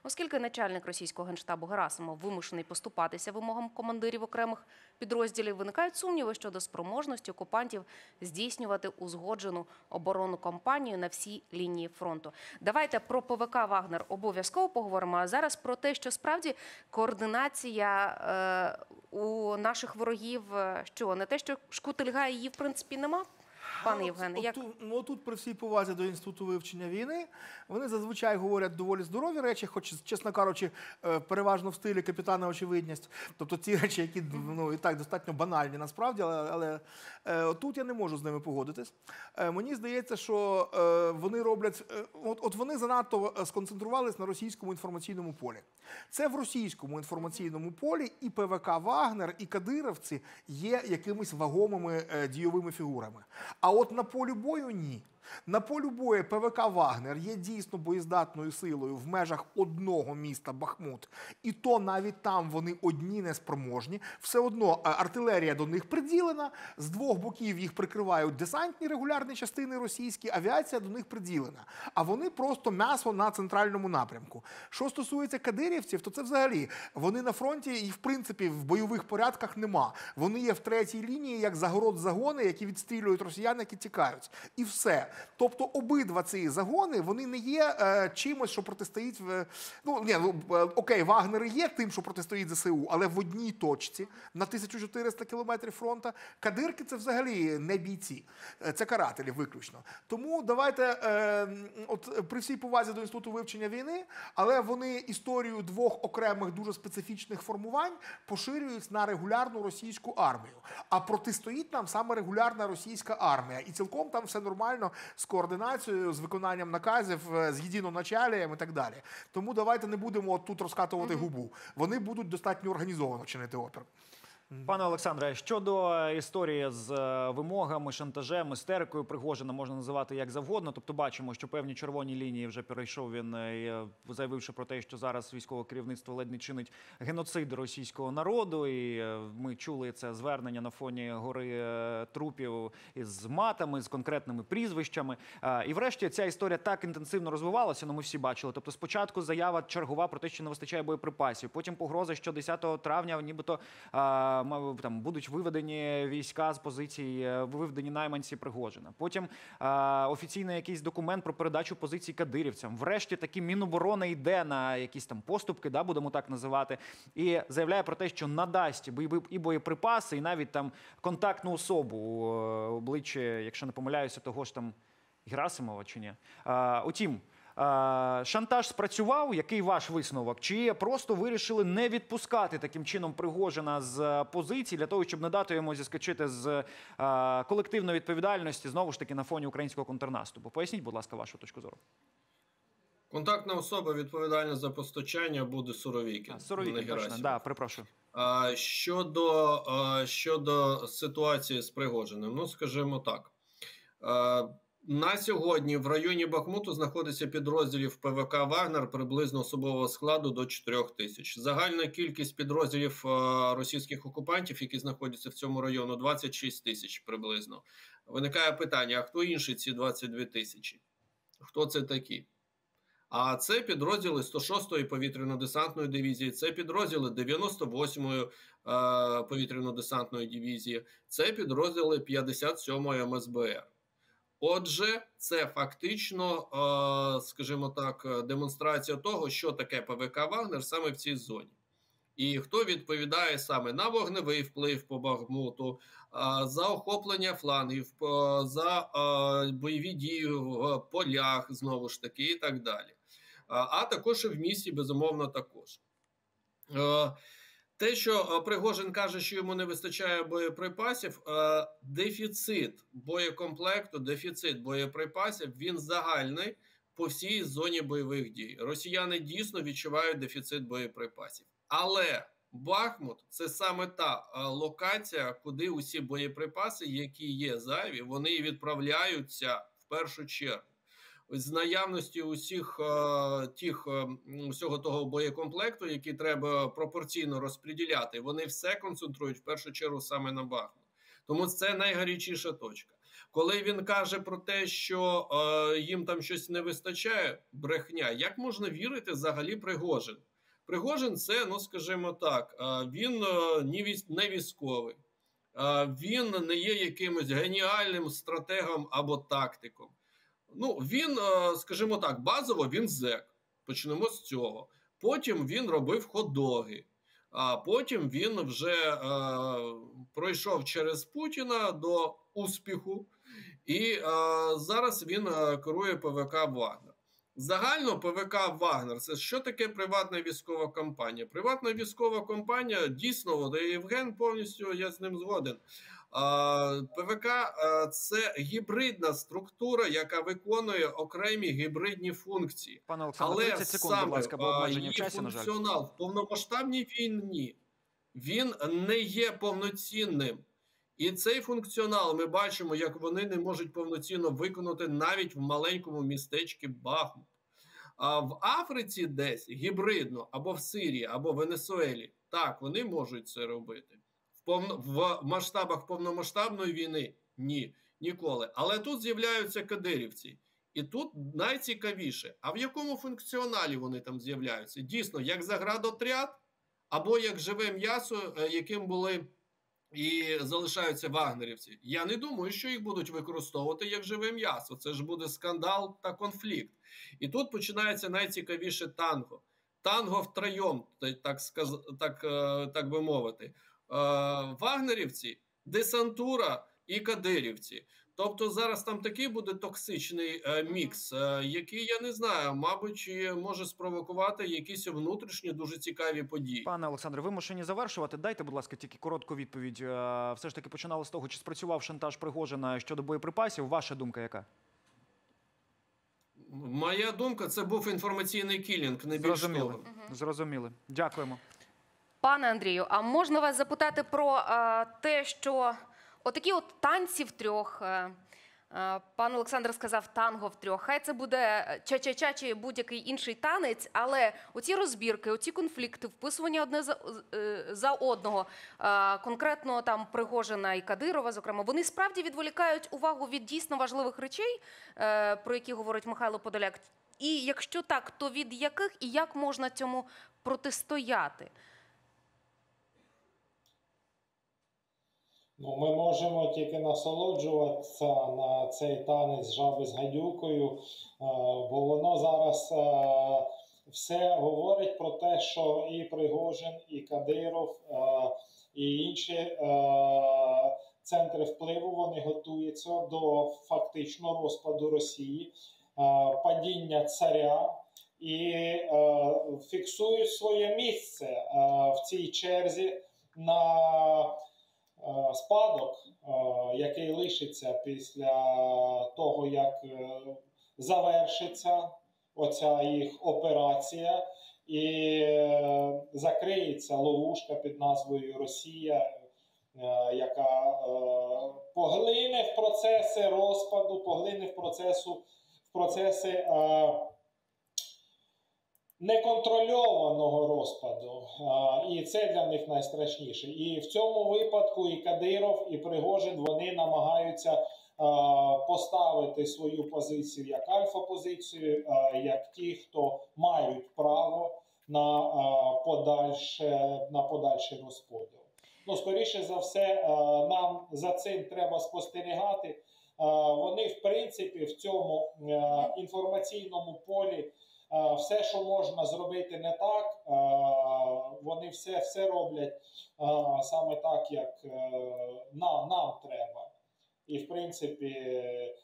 Оскільки начальник російського генштабу Герасимов вимушений поступатися вимогам командирів окремих підрозділів, виникають сумніви щодо спроможності окупантів здійснювати узгоджену оборонну кампанію на всій лінії фронту. Давайте про ПВК Вагнер обов'язково поговоримо. А зараз про те, що справді координація е, у наших ворогів, е, що не те, що шкутильга її в принципі нема. Пане Євгене, як Отут, ну, тут при всій повазі до інституту вивчення війни вони зазвичай говорять доволі здорові речі, хоч, чесно кажучи, е, переважно в стилі капітана очевидність. Тобто ті речі, які ну, і так достатньо банальні насправді, але, але е, тут я не можу з ними погодитись. Е, мені здається, що вони роблять, от, от вони занадто сконцентрувались на російському інформаційному полі. Це в російському інформаційному полі і ПВК Вагнер, і кадировці є якимись вагомими дійовими фігурами. А от на полі бою ні. На полі бою ПВК Вагнер є дійсно боєздатною силою в межах одного міста Бахмут, і то навіть там вони одні неспроможні. Все одно е, артилерія до них приділена. З двох боків їх прикривають десантні регулярні частини російські, авіація до них приділена. А вони просто м'ясо на центральному напрямку. Що стосується кадирівців, то це взагалі вони на фронті і в принципі в бойових порядках нема. Вони є в третій лінії, як загород загони, які відстрілюють росіян, які тікають, і все. Тобто, обидва ці загони вони не є е, чимось, що протистоїть в ну ні, ну е, окей, Вагнери є тим, що протистоїть ЗСУ, але в одній точці на 1400 кілометрів фронта. Кадирки це взагалі не бійці, Е, це карателі виключно. Тому давайте, е, от при всій повазі до інституту вивчення війни, але вони історію двох окремих дуже специфічних формувань поширюють на регулярну російську армію. А протистоїть нам саме регулярна російська армія, і цілком там все нормально з координацією, з виконанням наказів, з з єдиноначалієм і так далі. Тому давайте не будемо тут розкатувати губу. Вони будуть достатньо організовано чинити опір. Пане Олександре, щодо історії з е, вимогами, шантажем, істерикою Пригожина можна називати як завгодно. Тобто, бачимо, що певні червоні лінії вже перейшов він, е, е, заявивши про те, що зараз військове керівництво ледь не чинить геноцид російського народу. І е, ми чули це звернення на фоні гори е, трупів із матами, з конкретними прізвищами. Е, І врешті ця історія так інтенсивно розвивалася. Ну, ми всі бачили. Тобто, спочатку заява чергова про те, що не вистачає боєприпасів. Потім погроза, що 10 травня, нібито е, там будуть виведені війська з позицій, е, виведені найманці Пригожина. Потім офіційний якийсь документ про передачу позицій кадирівцям. Врешті таки Міноборони йде на якісь там поступки, да, будемо так називати, і заявляє про те, що надасть і боєприпаси, і навіть там контактну особу е, якщо не помиляюся, того ж там Герасимова чи ні. Утім. Е, Шантаж спрацював. Який ваш висновок? Чи просто вирішили не відпускати таким чином Пригожина з е, позиції для того, щоб не дати йому зіскочити з е, колективної відповідальності знову ж таки на фоні українського контрнаступу? Поясніть, будь ласка, вашу точку зору. Контактна особа відповідальна за постачання буде Суровікін. А, Суровікін, не точно. Да, перепрошую. А, щодо, а, щодо ситуації з Пригожиним, ну скажімо так. А, на сьогодні в районі Бахмуту знаходиться підрозділів ПВК Вагнер приблизно особового складу до 4 тисяч. Загальна кількість підрозділів російських окупантів, які знаходяться в цьому району, 26 тисяч приблизно. Виникає питання: а хто інший ці 22 тисячі? Хто це такі? А це підрозділи 106-ї повітряно-десантної дивізії, це підрозділи 98-ї е, повітряно-десантної дивізії, це підрозділи 57-ї МСБР. Отже, це фактично, е, скажімо так, е, демонстрація того, що таке ПВК Вагнер саме в цій зоні. І хто відповідає саме на вогневий вплив по Бахмуту, за охоплення флангів, за бойові дії в полях, знову ж таки, і так далі. А також і в місті, безумовно, також. Те, що е, Пригожин каже, що йому не вистачає боєприпасів, е, дефіцит боєкомплекту, дефіцит боєприпасів він загальний по всій зоні бойових дій. Росіяни дійсно відчувають дефіцит боєприпасів. Але Бахмут це саме та е, локація, куди усі боєприпаси, які є зайві, вони відправляються в першу чергу. З наявності усіх е, тих е, усього того боєкомплекту, який треба пропорційно розподіляти, вони все концентрують в першу чергу саме на Бахмут. Тому це найгарячіша точка. Коли він каже про те, що е, їм там щось не вистачає, брехня, як можна вірити взагалі Пригожин? Пригожин це, ну скажімо так, е, він не військовий, він не є якимось геніальним стратегом або тактиком. Ну, він, е, скажімо так, базово він зек. Почнемо з цього. Потім він робив хот-доги. А потім він вже е, пройшов через Путіна до успіху, і е, зараз він е, керує ПВК Вагнер. Загально ПВК Вагнер це що таке приватна військова компанія? Приватна військова компанія дійсно, і Євген повністю я з ним згоден. ПВК це гібридна структура, яка виконує окремі гібридні функції. Пане Олександре, Але 30 секунд, саме будь ласка, бо обмеження в часі, на жаль. функціонал в повномасштабній війні він не є повноцінним. І цей функціонал ми бачимо, як вони не можуть повноцінно виконати навіть в маленькому містечку Бахмут. А в Африці десь гібридно, або в Сирії, або в Венесуелі, так, вони можуть це робити. В, масштабах повномасштабної війни ні, ніколи. Але тут з'являються кадирівці. І тут найцікавіше, а в якому функціоналі вони там з'являються? Дійсно, як заградотряд, або як живе м'ясо, е, яким були і залишаються вагнерівці. Я не думаю, що їх будуть використовувати як живе м'ясо. Це ж буде скандал та конфлікт. І тут починається найцікавіше танго. Танго втроєм, так, так, е, так би мовити. Е, Вагнерівці, десантура і кадирівці. Тобто зараз там такий буде токсичний е, мікс, е, який я не знаю, мабуть, може спровокувати якісь внутрішні дуже цікаві події. Пане Олександре, вимушені завершувати. Дайте, будь ласка, тільки коротку відповідь. Е, Все ж таки починали з того, чи спрацював шантаж Пригожина щодо боєприпасів. Ваша думка яка? Моя думка, це був інформаційний кілінг, не більш Зрозуміли. того. Зрозуміли. Дякуємо. Пане Андрію, а можна вас запитати про е, те, що отакі от танці втрьох. Е, е, Пан Олександр сказав танго втрьох. Хай це буде ча-ча-ча чи будь-який інший танець, але оці розбірки, оці конфлікти, вписування одне за, за одного, конкретно там Пригожина і Кадирова, зокрема, вони справді відволікають увагу від дійсно важливих речей, про які говорить Михайло Подоляк. І якщо так, то від яких і як можна цьому протистояти? Ну, ми можемо тільки насолоджуватися на цей танець жаби з гадюкою, е, бо воно зараз е, все говорить про те, що і Пригожин, і Кадиров, е, і інші центри впливу вони готуються до фактично розпаду Росії, падіння царя. І е, фіксують своє місце е, в цій черзі на спадок, е, який лишиться після того, як е, завершиться оця їх операція, і е, закриється ловушка під назвою Росія, е, яка е, поглине в процеси розпаду, поглине в процесу в процеси. Е, неконтрольованого розпаду, і це для них найстрашніше. І в цьому випадку і Кадиров, і Пригожин вони намагаються поставити свою позицію як альфа-позицію, а, як ті, хто мають право на подальше на подальший розподіл. Ну, скоріше за все, нам за цим треба спостерігати. Вони, в принципі, в цьому інформаційному полі все, що можна зробити не так, е, вони все, все роблять е, саме так, як е, нам, нам треба. І, в принципі, е,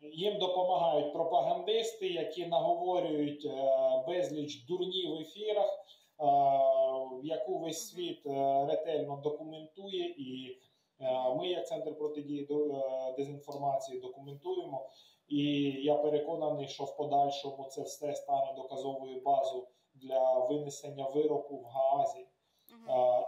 їм допомагають пропагандисти, які наговорюють е, безліч дурнів в ефірах, е, яку весь світ е, ретельно документує і. Е, Ми, як центр протидії е, дезінформації, документуємо, і я переконаний, що в подальшому це все стане доказовою базою для винесення вироку в Гаазі е,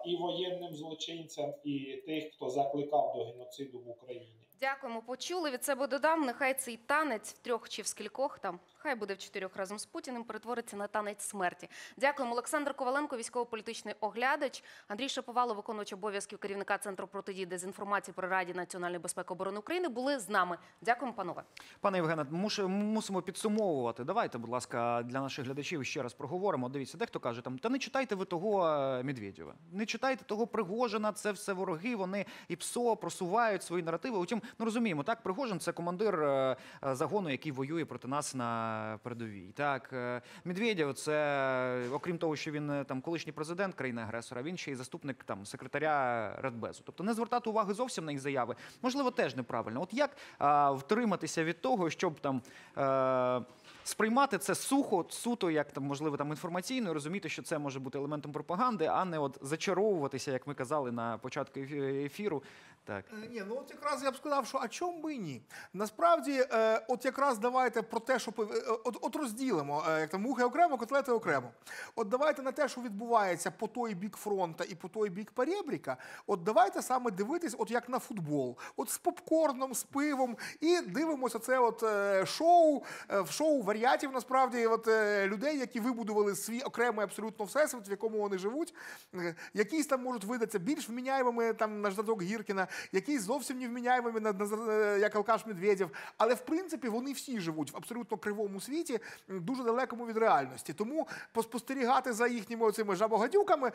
і воєнним злочинцям, і тих, хто закликав до геноциду в Україні. Дякуємо, почули. Від себе додам. Нехай цей танець в трьох чи в скількох там, хай буде в чотирьох разом з Путіним, перетвориться на танець смерті. Дякуємо. Олександр Коваленко, військово-політичний оглядач, Андрій Шаповало, виконувач обов'язків керівника Центру протидії дезінформації при Раді національної безпеки оборони України, були з нами. Дякуємо, панове. Пане Євгене, мусимо підсумовувати. Давайте, будь ласка, для наших глядачів ще раз проговоримо. Дивіться, дехто каже там, та не читайте ви того е, Медведєва, не читайте того Пригожина, це все вороги. Вони і ПСО просувають свої наративи. Утім, Ну розуміємо, так Пригожин це командир е, е, загону, який воює проти нас на передовій. Так, е, Медведєв це е, окрім того, що він е, там колишній президент країни-агресора, він ще й заступник там секретаря Радбезу. Тобто не звертати уваги зовсім на їх заяви, можливо, теж неправильно. От як а, втриматися від того, щоб там. Е, Сприймати це сухо, суто, як там можливо там інформаційно, і розуміти, що це може бути елементом пропаганди, а не от зачаровуватися, як ми казали на початку ефіру. Так. Е, Ні, ну от якраз я б сказав, що а чому би ні? Насправді, е, от якраз давайте про те, що пов- е, от, от розділимо, е, як там мухи окремо, котлети окремо. От давайте на те, що відбувається по той бік фронта і по той бік перебріка, от давайте саме дивитись, от як на футбол, от з попкорном, з пивом, і дивимося це от е, шоу, е, в шоу варіатів, насправді, от е, людей, які вибудували свій окремий абсолютно всесвіт, в якому вони живуть. Е, Якісь там можуть видатися більш вміняємими там на ждаток Гіркіна, якісь зовсім невміняємими, на, на, як Алкаш Медведєв. Але в принципі вони всі живуть в абсолютно кривому світі, дуже далекому від реальності. Тому поспостерігати за їхніми цими жабогадюками.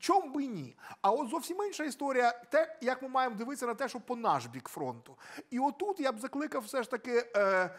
Чом би ні? А от зовсім інша історія, те, як ми маємо дивитися на те, що по наш бік фронту. І отут я б закликав все ж таки. Е,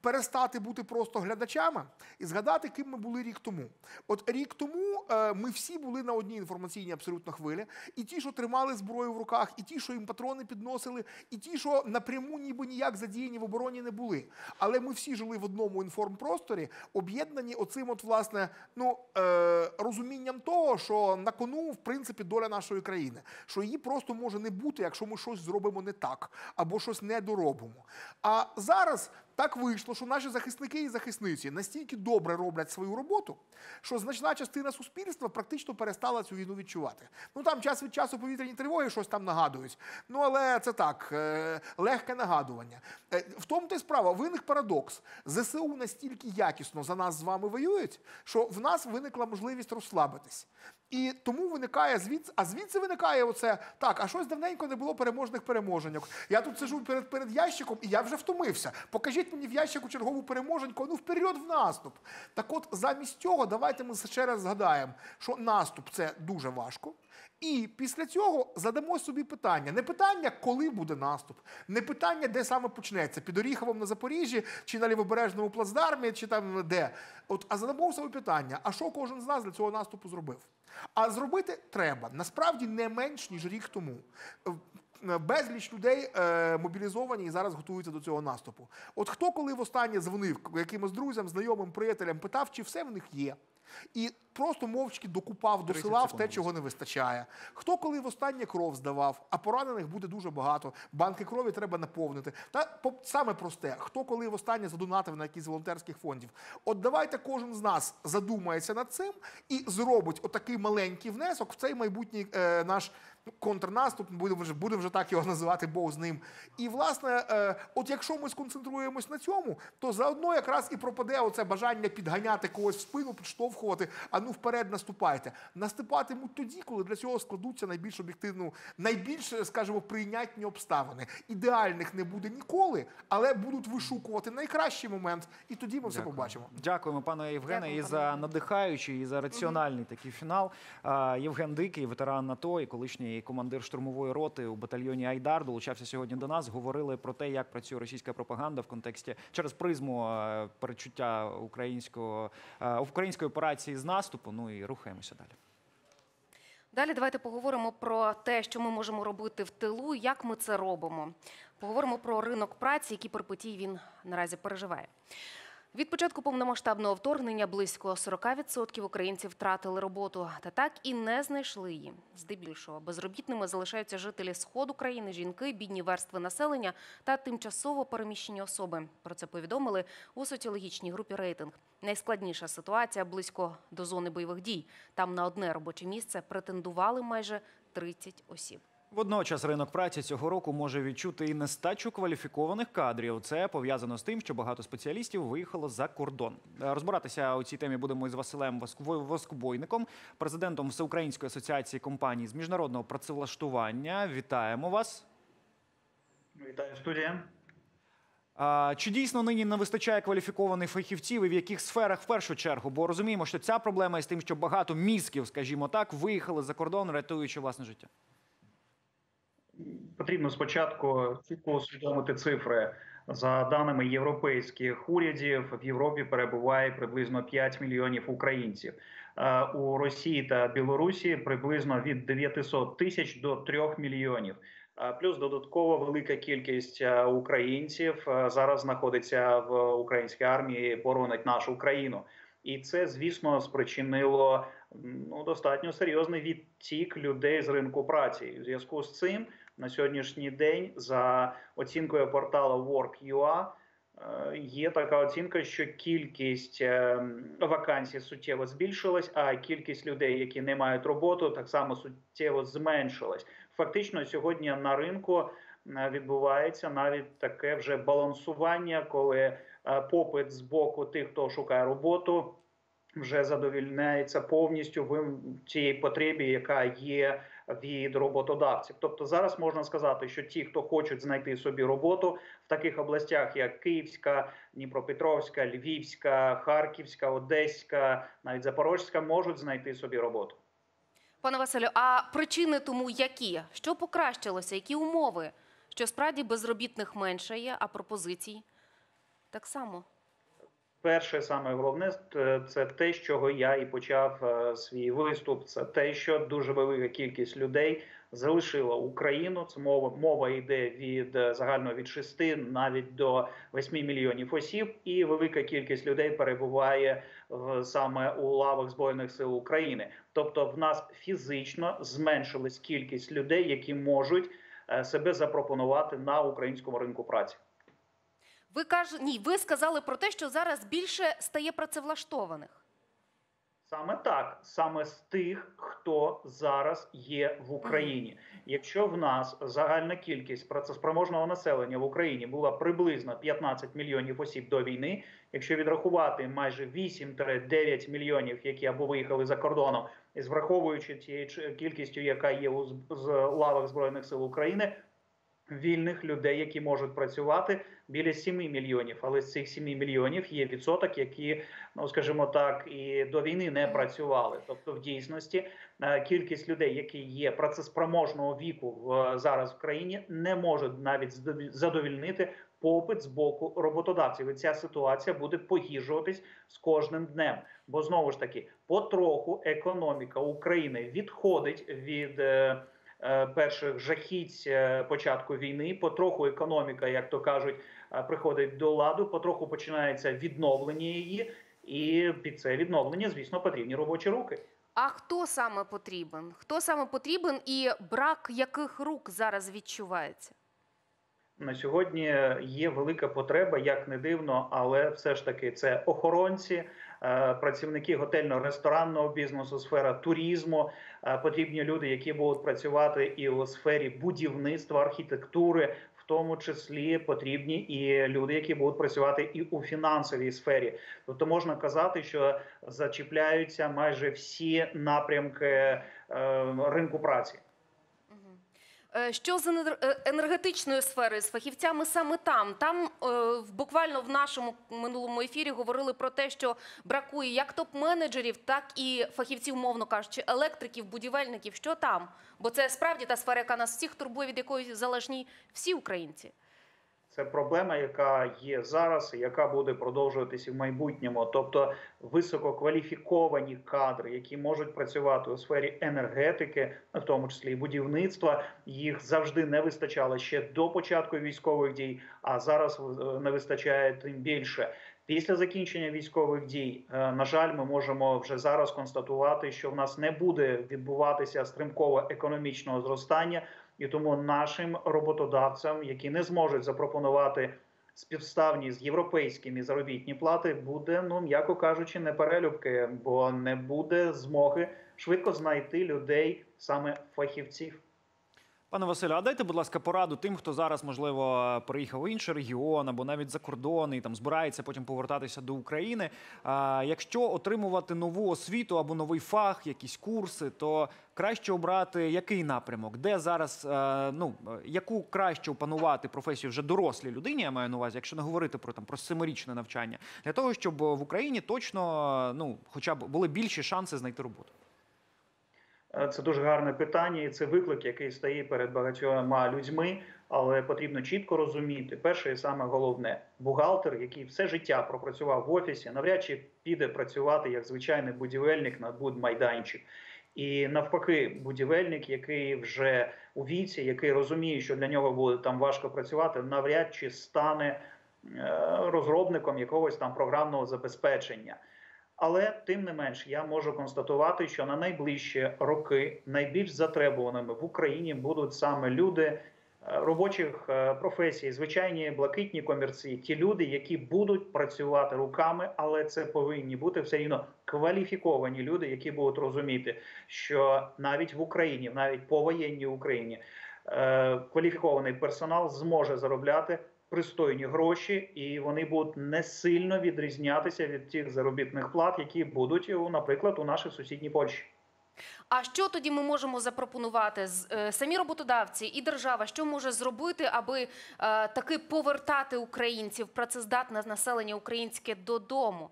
перестати бути просто глядачами і згадати, ким ми були рік тому. От рік тому е, ми всі були на одній інформаційній абсолютно хвилі, і ті, що тримали зброю в руках, і ті, що їм патрони підносили, і ті, що напряму ніби ніяк задіяні в обороні не були. Але ми всі жили в одному інформпросторі, об'єднані оцим, от власне, ну е, розумінням того, що на кону в принципі доля нашої країни, що її просто може не бути, якщо ми щось зробимо не так або щось не доробимо. А зараз так вийшло, що наші захисники і захисниці настільки добре роблять свою роботу, що значна частина суспільства практично перестала цю війну відчувати. Ну там час від часу повітряні тривоги щось там нагадують. Ну але це так, е, легке нагадування. Е, в тому то й справа, виник парадокс. ЗСУ настільки якісно за нас з вами воюють, що в нас виникла можливість розслабитись. І тому виникає звідси, а звідси виникає оце так, а щось давненько не було переможних переможеньок. Я тут сижу перед, перед ящиком, і я вже втомився. Покажіть мені в ящику чергову переможеньку, ну вперед в наступ. Так от, замість цього, давайте ми ще раз згадаємо, що наступ це дуже важко. І після цього задамо собі питання: не питання, коли буде наступ, не питання, де саме почнеться, під Оріховом на Запоріжжі, чи на лівобережному плацдармі, чи там де. От, а задамо собі питання: а що кожен з нас для цього наступу зробив? А зробити треба насправді не менш ніж рік тому. Е, Безліч людей е, мобілізовані і зараз готуються до цього наступу. От хто коли востаннє дзвонив якимось друзям, знайомим, приятелям, питав, чи все в них є. І просто мовчки докупав до села в секунд, те, чого не вистачає. Хто коли востаннє кров здавав, а поранених буде дуже багато. Банки крові треба наповнити. Та саме просте, хто коли востаннє задонатив на якісь волонтерських фондів. От давайте кожен з нас задумається над цим і зробить отакий маленький внесок в цей майбутній е, наш контрнаступ. Будемо вже будемо вже так його називати, Бог з ним. І власне, е, от якщо ми сконцентруємось на цьому, то заодно якраз і пропаде оце бажання підганяти когось в спину, підштовхувати, а ну вперед наступайте. Наступатимуть тоді, коли для цього складуться найбільш об'єктивну, найбільш, скажімо, прийнятні обставини. Ідеальних не буде ніколи, але будуть вишукувати найкращий момент, і тоді ми все побачимо. Дякуємо, пане Євгене, Дякую, і пане за надихаючий, і за раціональний такий фінал. Євген Дикий, ветеран АТО і колишній командир штурмової роти у батальйоні Айдар, долучався сьогодні до нас. Говорили про те, як працює російська пропаганда в контексті через призму е, перечуття українського е, української операції з наступу. Ну і рухаємося далі. Далі давайте поговоримо про те, що ми можемо робити в тилу, як ми це робимо. Поговоримо про ринок праці, який перипетій він наразі переживає. Від початку повномасштабного вторгнення близько 40% українців втратили роботу, та так і не знайшли її. Здебільшого безробітними залишаються жителі сходу країни, жінки, бідні верстви населення та тимчасово переміщені особи. Про це повідомили у соціологічній групі рейтинг. Найскладніша ситуація близько до зони бойових дій. Там на одне робоче місце претендували майже 30 осіб. Водночас ринок праці цього року може відчути і нестачу кваліфікованих кадрів. Це пов'язано з тим, що багато спеціалістів виїхало за кордон. Е, Розбиратися у цій темі будемо із Василем Воскобойником, президентом Всеукраїнської асоціації компаній з міжнародного працевлаштування. Вітаємо вас. Вітаю студія. Чи дійсно нині не вистачає кваліфікованих фахівців і в яких сферах в першу чергу? Бо розуміємо, що ця проблема із тим, що багато мізків, скажімо так, виїхали за кордон, рятуючи власне життя. Потрібно спочатку чітко усвідомити цифри. За даними європейських урядів, в Європі перебуває приблизно 5 мільйонів українців. Е, У Росії та Білорусі приблизно від 900 тисяч до 3 мільйонів. Е, Плюс додатково велика кількість е, українців зараз знаходиться в українській армії, боронить нашу країну. І це, звісно, спричинило ну, достатньо серйозний відтік людей з ринку праці. У зв'язку з цим на сьогоднішній день, за оцінкою порталу Work.ua, е, є така оцінка, що кількість е, вакансій суттєво збільшилась, а кількість людей, які не мають роботу, так само суттєво зменшилась. Фактично, сьогодні на ринку е, відбувається навіть таке вже балансування, коли попит з боку тих, хто шукає роботу, вже задовільняється повністю в тій потребі, яка є від роботодавців. Тобто зараз можна сказати, що ті, хто хочуть знайти собі роботу в таких областях, як Київська, Дніпропетровська, Львівська, Харківська, Одеська, навіть Запорозька, можуть знайти собі роботу. Пане Василю, а причини тому які? Що покращилося? Які умови? Що справді безробітних менше є, а пропозицій так само. Перше, саме головне, це те, з чого я і почав е, свій виступ. Це те, що дуже велика кількість людей залишила Україну. Це мова мова йде від е, загально від 6 навіть до 8 мільйонів осіб, і велика кількість людей перебуває в саме у лавах збройних сил України. Тобто, в нас фізично зменшилась кількість людей, які можуть е, себе запропонувати на українському ринку праці. Ви каже, ні, ви сказали про те, що зараз більше стає працевлаштованих. Саме так, саме з тих, хто зараз є в Україні. Якщо в нас загальна кількість працеспроможного населення в Україні була приблизно 15 мільйонів осіб до війни, якщо відрахувати майже 8-9 мільйонів, які або виїхали за кордоном, і враховуючи тією кількістю, яка є у з лавах збройних сил України, вільних людей, які можуть працювати, біля 7 мільйонів. Але з цих 7 мільйонів є відсоток, які, ну скажімо так, і до війни не працювали. Тобто, в дійсності е, кількість людей, які є працеспроможного віку в зараз в країні, не можуть навіть задовільнити попит з боку роботодавців. І ця ситуація буде погіршуватись з кожним днем. Бо знову ж таки, потроху економіка України відходить від. Е, Перших жахіть е, початку війни, потроху економіка, як то кажуть, е, приходить до ладу, потроху починається відновлення її, і під це відновлення, звісно, потрібні робочі руки. А хто саме потрібен? Хто саме потрібен і брак яких рук зараз відчувається? На сьогодні є велика потреба, як не дивно, але все ж таки це охоронці, працівники готельно-ресторанного бізнесу, сфера туризму. Е, Потрібні люди, які будуть працювати і у сфері будівництва, архітектури. В тому числі потрібні і люди, які будуть працювати і у фінансовій сфері. Тобто можна казати, що зачіпляються майже всі напрямки е, ринку праці. Е, Що з е, енергетичною сферою, з фахівцями саме там? Там е, буквально в нашому минулому ефірі говорили про те, що бракує як топ-менеджерів, так і фахівців, мовно кажучи, електриків, будівельників. Що там? Бо це справді та сфера, яка нас всіх турбує, від якої залежні всі українці. Це проблема, яка є зараз, яка буде продовжуватися в майбутньому. Тобто висококваліфіковані кадри, які можуть працювати у сфері енергетики, в тому числі і будівництва, їх завжди не вистачало ще до початку військових дій, а зараз е, не вистачає тим більше. Після закінчення військових дій, е, на жаль, ми можемо вже зараз констатувати, що в нас не буде відбуватися стрімкового економічного зростання. І тому нашим роботодавцям, які не зможуть запропонувати співставні з європейськими заробітні плати, буде, ну м'яко кажучи, не перелюбки, бо не буде змоги швидко знайти людей, саме фахівців. Пане Василю, а дайте, будь ласка, пораду тим, хто зараз, можливо, переїхав в інший регіон або навіть за кордон і там збирається потім повертатися до України. А, якщо отримувати нову освіту або новий фах, якісь курси, то краще обрати який напрямок, де зараз е, ну яку краще опанувати професію вже дорослій людині, я маю на увазі, якщо не говорити про там про семирічне навчання, для того, щоб в Україні точно ну, хоча б були більші шанси знайти роботу. Е, Це дуже гарне питання, і це виклик, який стоїть перед багатьма людьми. Але потрібно чітко розуміти, перше і саме головне, бухгалтер, який все життя пропрацював в офісі, навряд чи піде працювати як звичайний будівельник на будмайданчик. І навпаки, будівельник, який вже у віці, який розуміє, що для нього буде там важко працювати, навряд чи стане е, розробником якогось там програмного забезпечення. Але тим не менш, я можу констатувати, що на найближчі роки найбільш затребуваними в Україні будуть саме люди е, робочих е, професій, звичайні блакитні комірці, ті люди, які будуть працювати руками, але це повинні бути все рівно кваліфіковані люди, які будуть розуміти, що навіть в Україні, навіть по воєнній Україні, е, кваліфікований персонал зможе заробляти пристойні гроші, і вони будуть не сильно відрізнятися від тих заробітних плат, які будуть, наприклад, у нашій сусідній Польщі. А що тоді ми можемо запропонувати? Е, Самі роботодавці і держава, що може зробити, аби е, таки повертати українців, працездатне населення українське додому?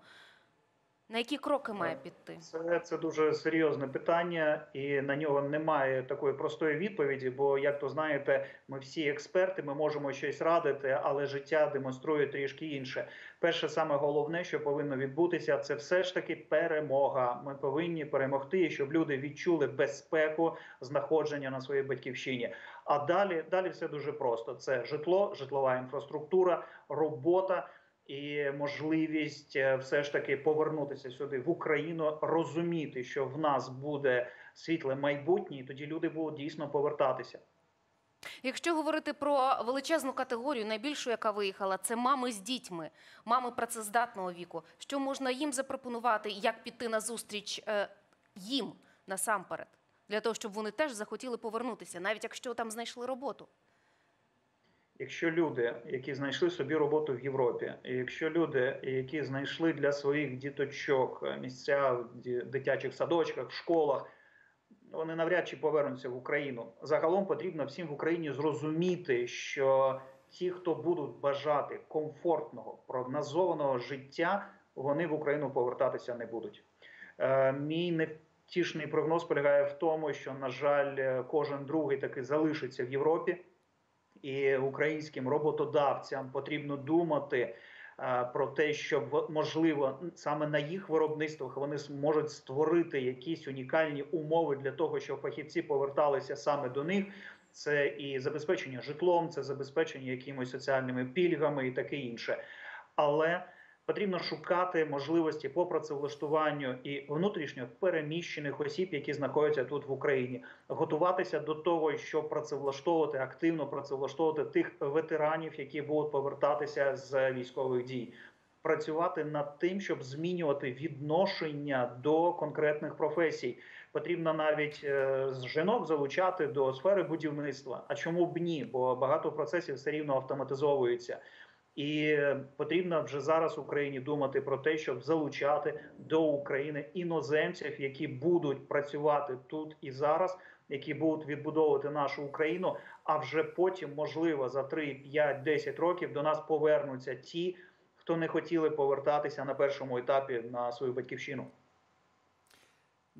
На які кроки має піти? Це, це дуже серйозне питання, і на нього немає такої простої відповіді. Бо, як то знаєте, ми всі експерти, ми можемо щось радити, але життя демонструє трішки інше. Перше, саме головне, що повинно відбутися, це все ж таки перемога. Ми повинні перемогти, щоб люди відчули безпеку знаходження на своїй батьківщині. А далі, далі все дуже просто: це житло, житлова інфраструктура, робота і можливість е, все ж таки повернутися сюди в Україну, розуміти, що в нас буде світле майбутнє, і тоді люди будуть дійсно повертатися. Якщо говорити про величезну категорію, найбільшу, яка виїхала, це мами з дітьми, мами працездатного віку. Що можна їм запропонувати, як піти на зустріч е, їм насамперед, для того, щоб вони теж захотіли повернутися, навіть якщо там знайшли роботу? Якщо люди, які знайшли собі роботу в Європі, якщо люди, які знайшли для своїх діточок е, місця в дитячих садочках, школах, вони навряд чи повернуться в Україну. Загалом потрібно всім в Україні зрозуміти, що ті, хто будуть бажати комфортного, прогнозованого життя, вони в Україну повертатися не будуть. Е, мій невтішний прогноз полягає в тому, що, на жаль, е, кожен другий таки залишиться в Європі і українським роботодавцям потрібно думати е, про те, щоб можливо саме на їх виробництвах вони зможуть створити якісь унікальні умови для того, щоб фахівці поверталися саме до них. Це і забезпечення житлом, це забезпечення якимось соціальними пільгами і таке інше. Але потрібно шукати можливості по працевлаштуванню і внутрішньо переміщених осіб, які знаходяться тут в Україні, готуватися до того, щоб працевлаштовувати активно працевлаштовувати тих ветеранів, які будуть повертатися з військових дій. Працювати над тим, щоб змінювати відношення до конкретних професій. Потрібно навіть е, жінок залучати до сфери будівництва. А чому б ні? Бо багато процесів все рівно автоматизовується. І потрібно вже зараз Україні думати про те, щоб залучати до України іноземців, які будуть працювати тут і зараз, які будуть відбудовувати нашу Україну. А вже потім, можливо, за 3, 5, 10 років до нас повернуться ті, хто не хотіли повертатися на першому етапі на свою батьківщину.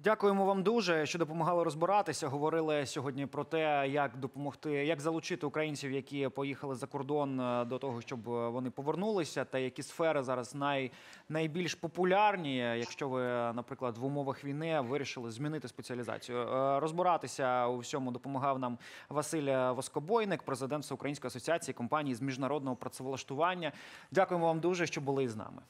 Дякуємо вам дуже, що допомагали розбиратися. Говорили сьогодні про те, як допомогти, як залучити українців, які поїхали за кордон е, до того, щоб е, вони повернулися, та які сфери зараз най, найбільш популярні, якщо ви, наприклад, в умовах війни вирішили змінити спеціалізацію. Е, Розбиратися у всьому допомагав нам Василь Воскобойник, президент Всеукраїнської асоціації компаній з міжнародного працевлаштування. Дякуємо вам дуже, що були із нами.